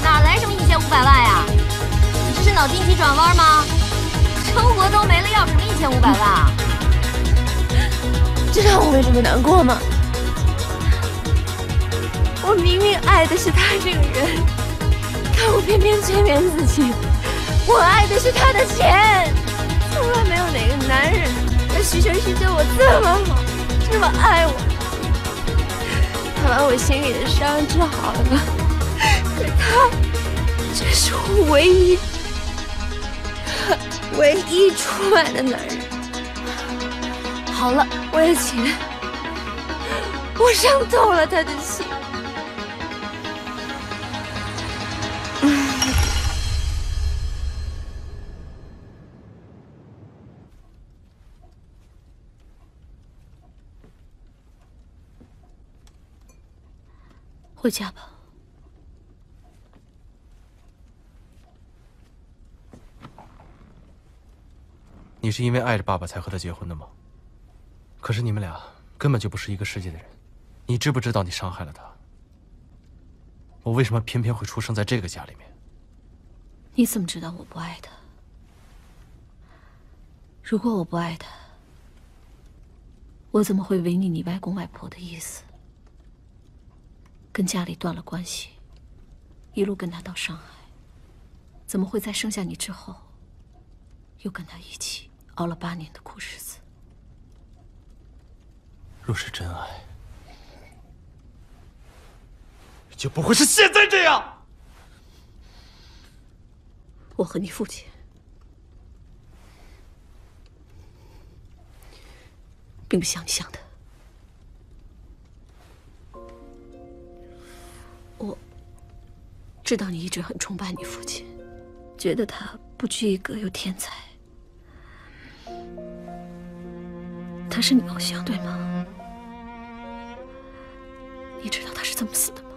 哪来什么一千五百万呀？你这是脑筋急转弯吗？生活都没了，要什么一千五百万啊？知道我为什么难过吗？我明明爱的是他这个人，可我偏偏催眠自己，我爱的是他的钱。从来没有哪个男人像徐晨曦对我这么好，这么爱我。他把我心里的伤治好了，可他却是我唯一、唯一出卖的男人。好了，我也起来，我伤透了他的心。回家吧。你是因为爱着爸爸才和他结婚的吗？可是你们俩根本就不是一个世界的人，你知不知道你伤害了他？我为什么偏偏会出生在这个家里面？你怎么知道我不爱他？如果我不爱他，我怎么会违逆你外公外婆的意思，跟家里断了关系，一路跟他到上海？怎么会在生下你之后，又跟他一起熬了八年的苦日子？若是真爱，就不会是现在这样。我和你父亲并不像你想的。我知道你一直很崇拜你父亲，觉得他不拘一格又天才。他是你偶像，对吗？你知道他是怎么死的吗？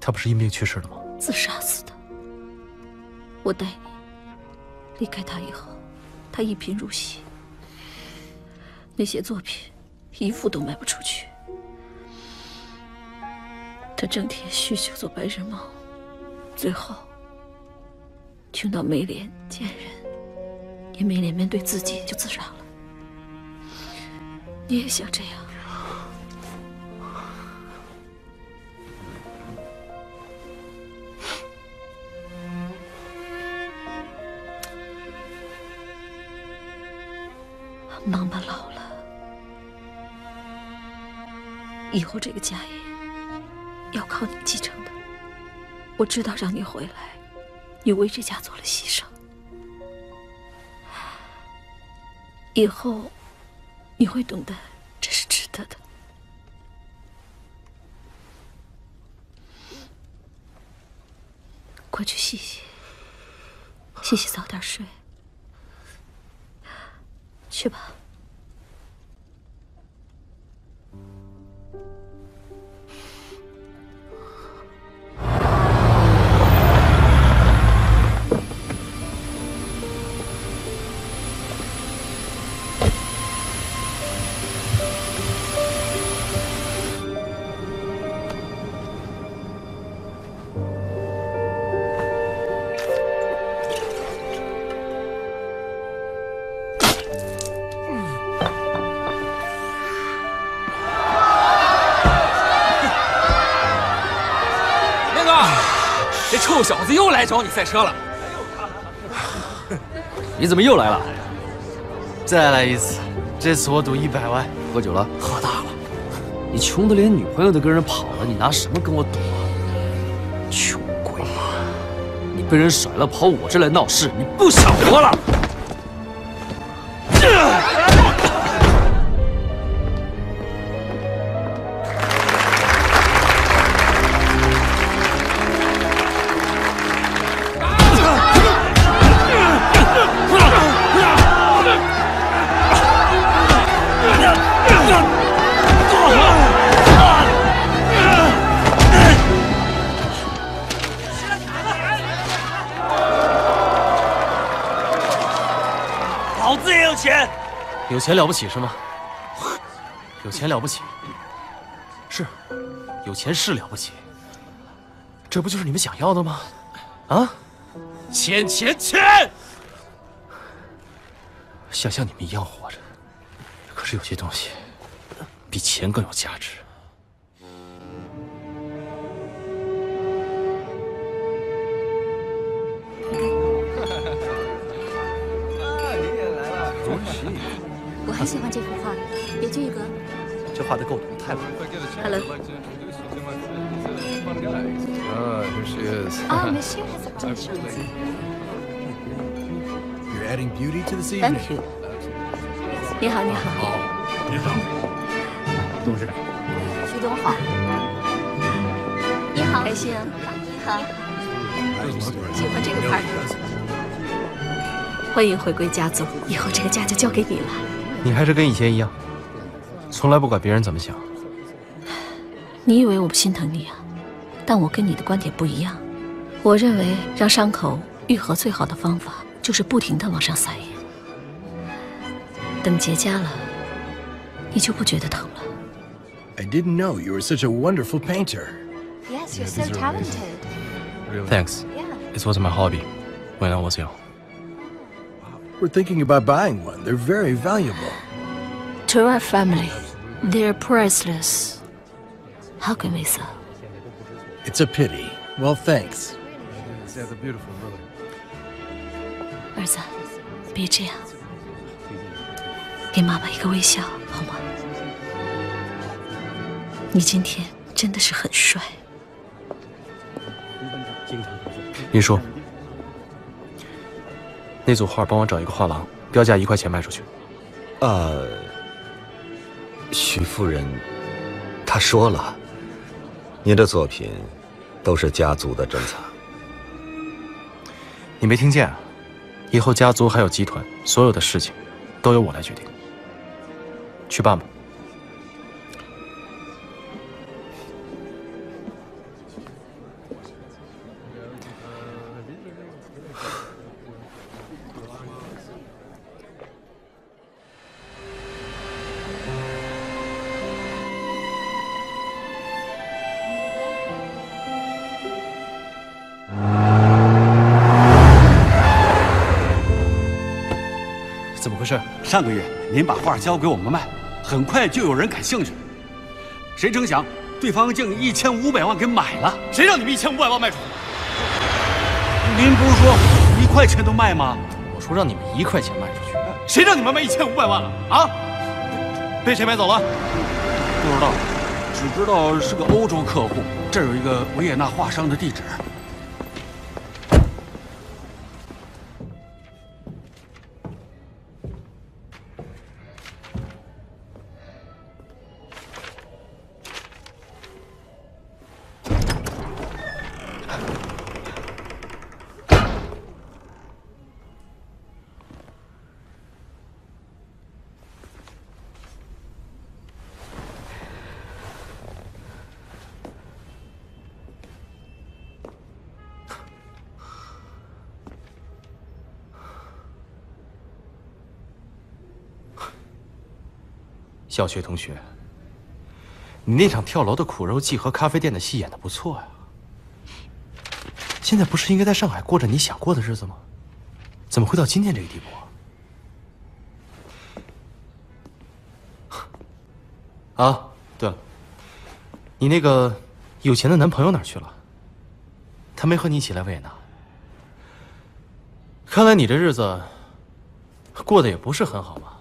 他不是因病去世了吗？自杀死的。我带你离开他以后，他一贫如洗，那些作品一幅都卖不出去。他整天酗酒做白日梦，最后穷到没脸见人，也没脸面对自己，就自杀了。你也想这样？妈妈老了，以后这个家业要靠你继承的。我知道让你回来，你为这家做了牺牲，以后你会懂得这是值得的。快去洗洗，洗洗早点睡。去吧。来找你赛车了。你怎么又来了？再来一次，这次我赌一百万。喝酒了？喝大了。你穷的连女朋友都跟人跑了，你拿什么跟我赌啊？穷鬼！你被人甩了，跑我这来闹事，你不想活了？钱了不起是吗？有钱了不起，是，有钱是了不起。这不就是你们想要的吗？啊？钱钱钱！想像你们一样活着，可是有些东西比钱更有价值。很喜欢这幅画，别具一格。这画的构图太棒了。Hello。Ah, here she is. Ah, Monsieur has a pleasure. You're adding beauty to this evening. Thank you. 你好，你好。你好，董事长。徐总好。你好，开心啊。你好。喜欢这个 party。欢迎回归家族，以后这个家就交给你了。你还是跟以前一样，从来不管别人怎么想。你以为我不心疼你啊？但我跟你的观点不一样。我认为让伤口愈合最好的方法就是不停的往上撒盐，等结痂了，你就不觉得疼了。I didn't know you were such a wonderful painter. Yes, you're so talented. Thanks. It was my hobby when I was young. We're thinking about buying one. They're very valuable. To our family, they're priceless. How can we sell? It's a pity. Well, thanks. That's a beautiful brother. 儿子，别这样，给妈妈一个微笑好吗？你今天真的是很帅。林叔， 那组画帮我找一个画廊，标价一块钱卖出去。呃，徐夫人，她说了，您的作品都是家族的珍藏。你没听见啊？以后家族还有集团，所有的事情都由我来决定。去办吧。上个月您把画交给我们卖，很快就有人感兴趣，谁成想对方竟一千五百万给买了。谁让你们一千五百万卖出去？您不是说一块钱都卖吗？我说让你们一块钱卖出去。谁让你们卖一千五百万了啊？被谁买走了？不知道，只知道是个欧洲客户。这儿有一个维也纳画商的地址。小学同学，你那场跳楼的苦肉计和咖啡店的戏演的不错呀。现在不是应该在上海过着你想过的日子吗？怎么会到今天这个地步啊？对了，你那个有钱的男朋友哪去了？他没和你一起来维也纳。看来你这日子过得也不是很好嘛。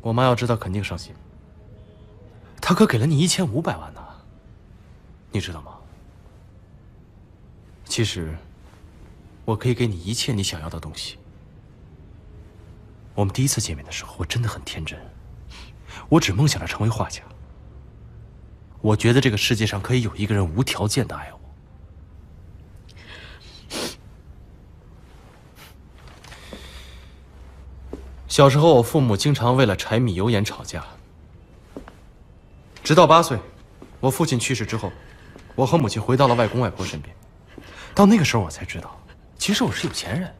我妈要知道肯定伤心。她可给了你一千五百万呢，你知道吗？其实，我可以给你一切你想要的东西。我们第一次见面的时候，我真的很天真，我只梦想着成为画家。我觉得这个世界上可以有一个人无条件的爱我。小时候，我父母经常为了柴米油盐吵架。直到八岁，我父亲去世之后，我和母亲回到了外公外婆身边。到那个时候，我才知道，其实我是有钱人。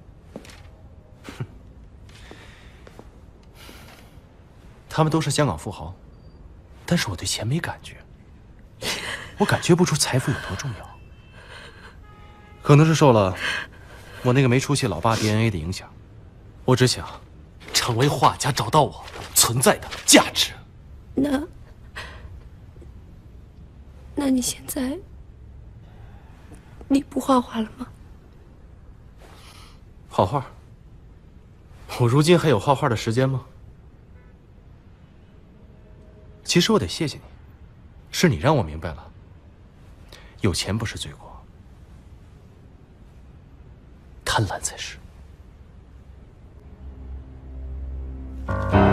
他们都是香港富豪，但是我对钱没感觉，我感觉不出财富有多重要。可能是受了我那个没出息老爸 DNA 的影响，我只想。成为画家，找到我存在的价值。那，那你现在你不画画了吗？画画？我如今还有画画的时间吗？其实我得谢谢你，是你让我明白了，有钱不是罪过，贪婪才是。星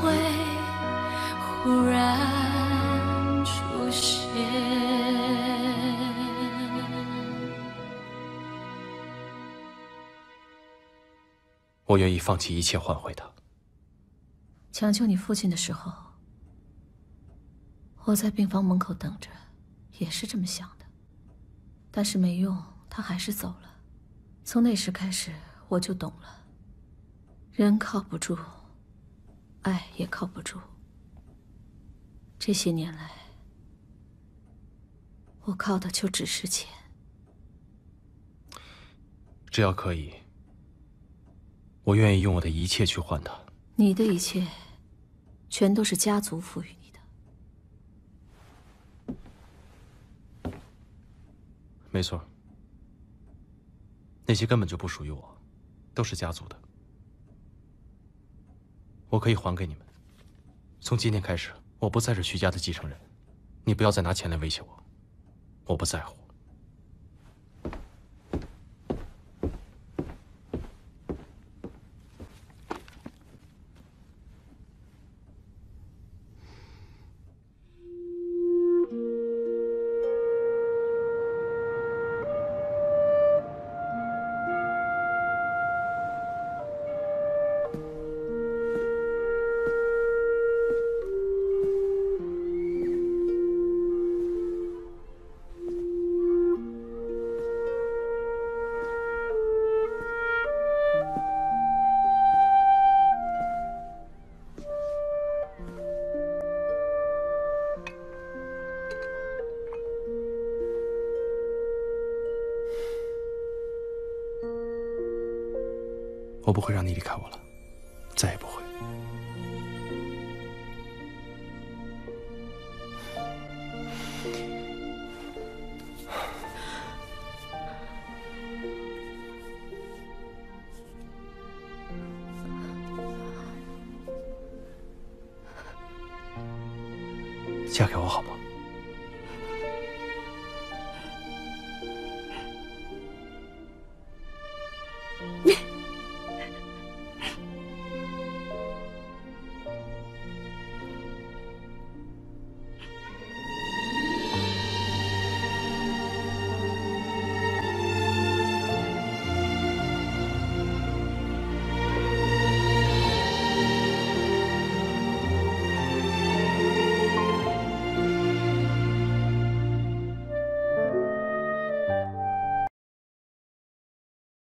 会忽然出现。我愿意放弃一切换回他。抢救你父亲的时候，我在病房门口等着，也是这么想的。但是没用，他还是走了。从那时开始，我就懂了，人靠不住，爱也靠不住。这些年来，我靠的就只是钱。只要可以，我愿意用我的一切去换他。你的一切，全都是家族赋予你的。没错，那些根本就不属于我，都是家族的。我可以还给你们。从今天开始，我不再是徐家的继承人，你不要再拿钱来威胁我，我不在乎。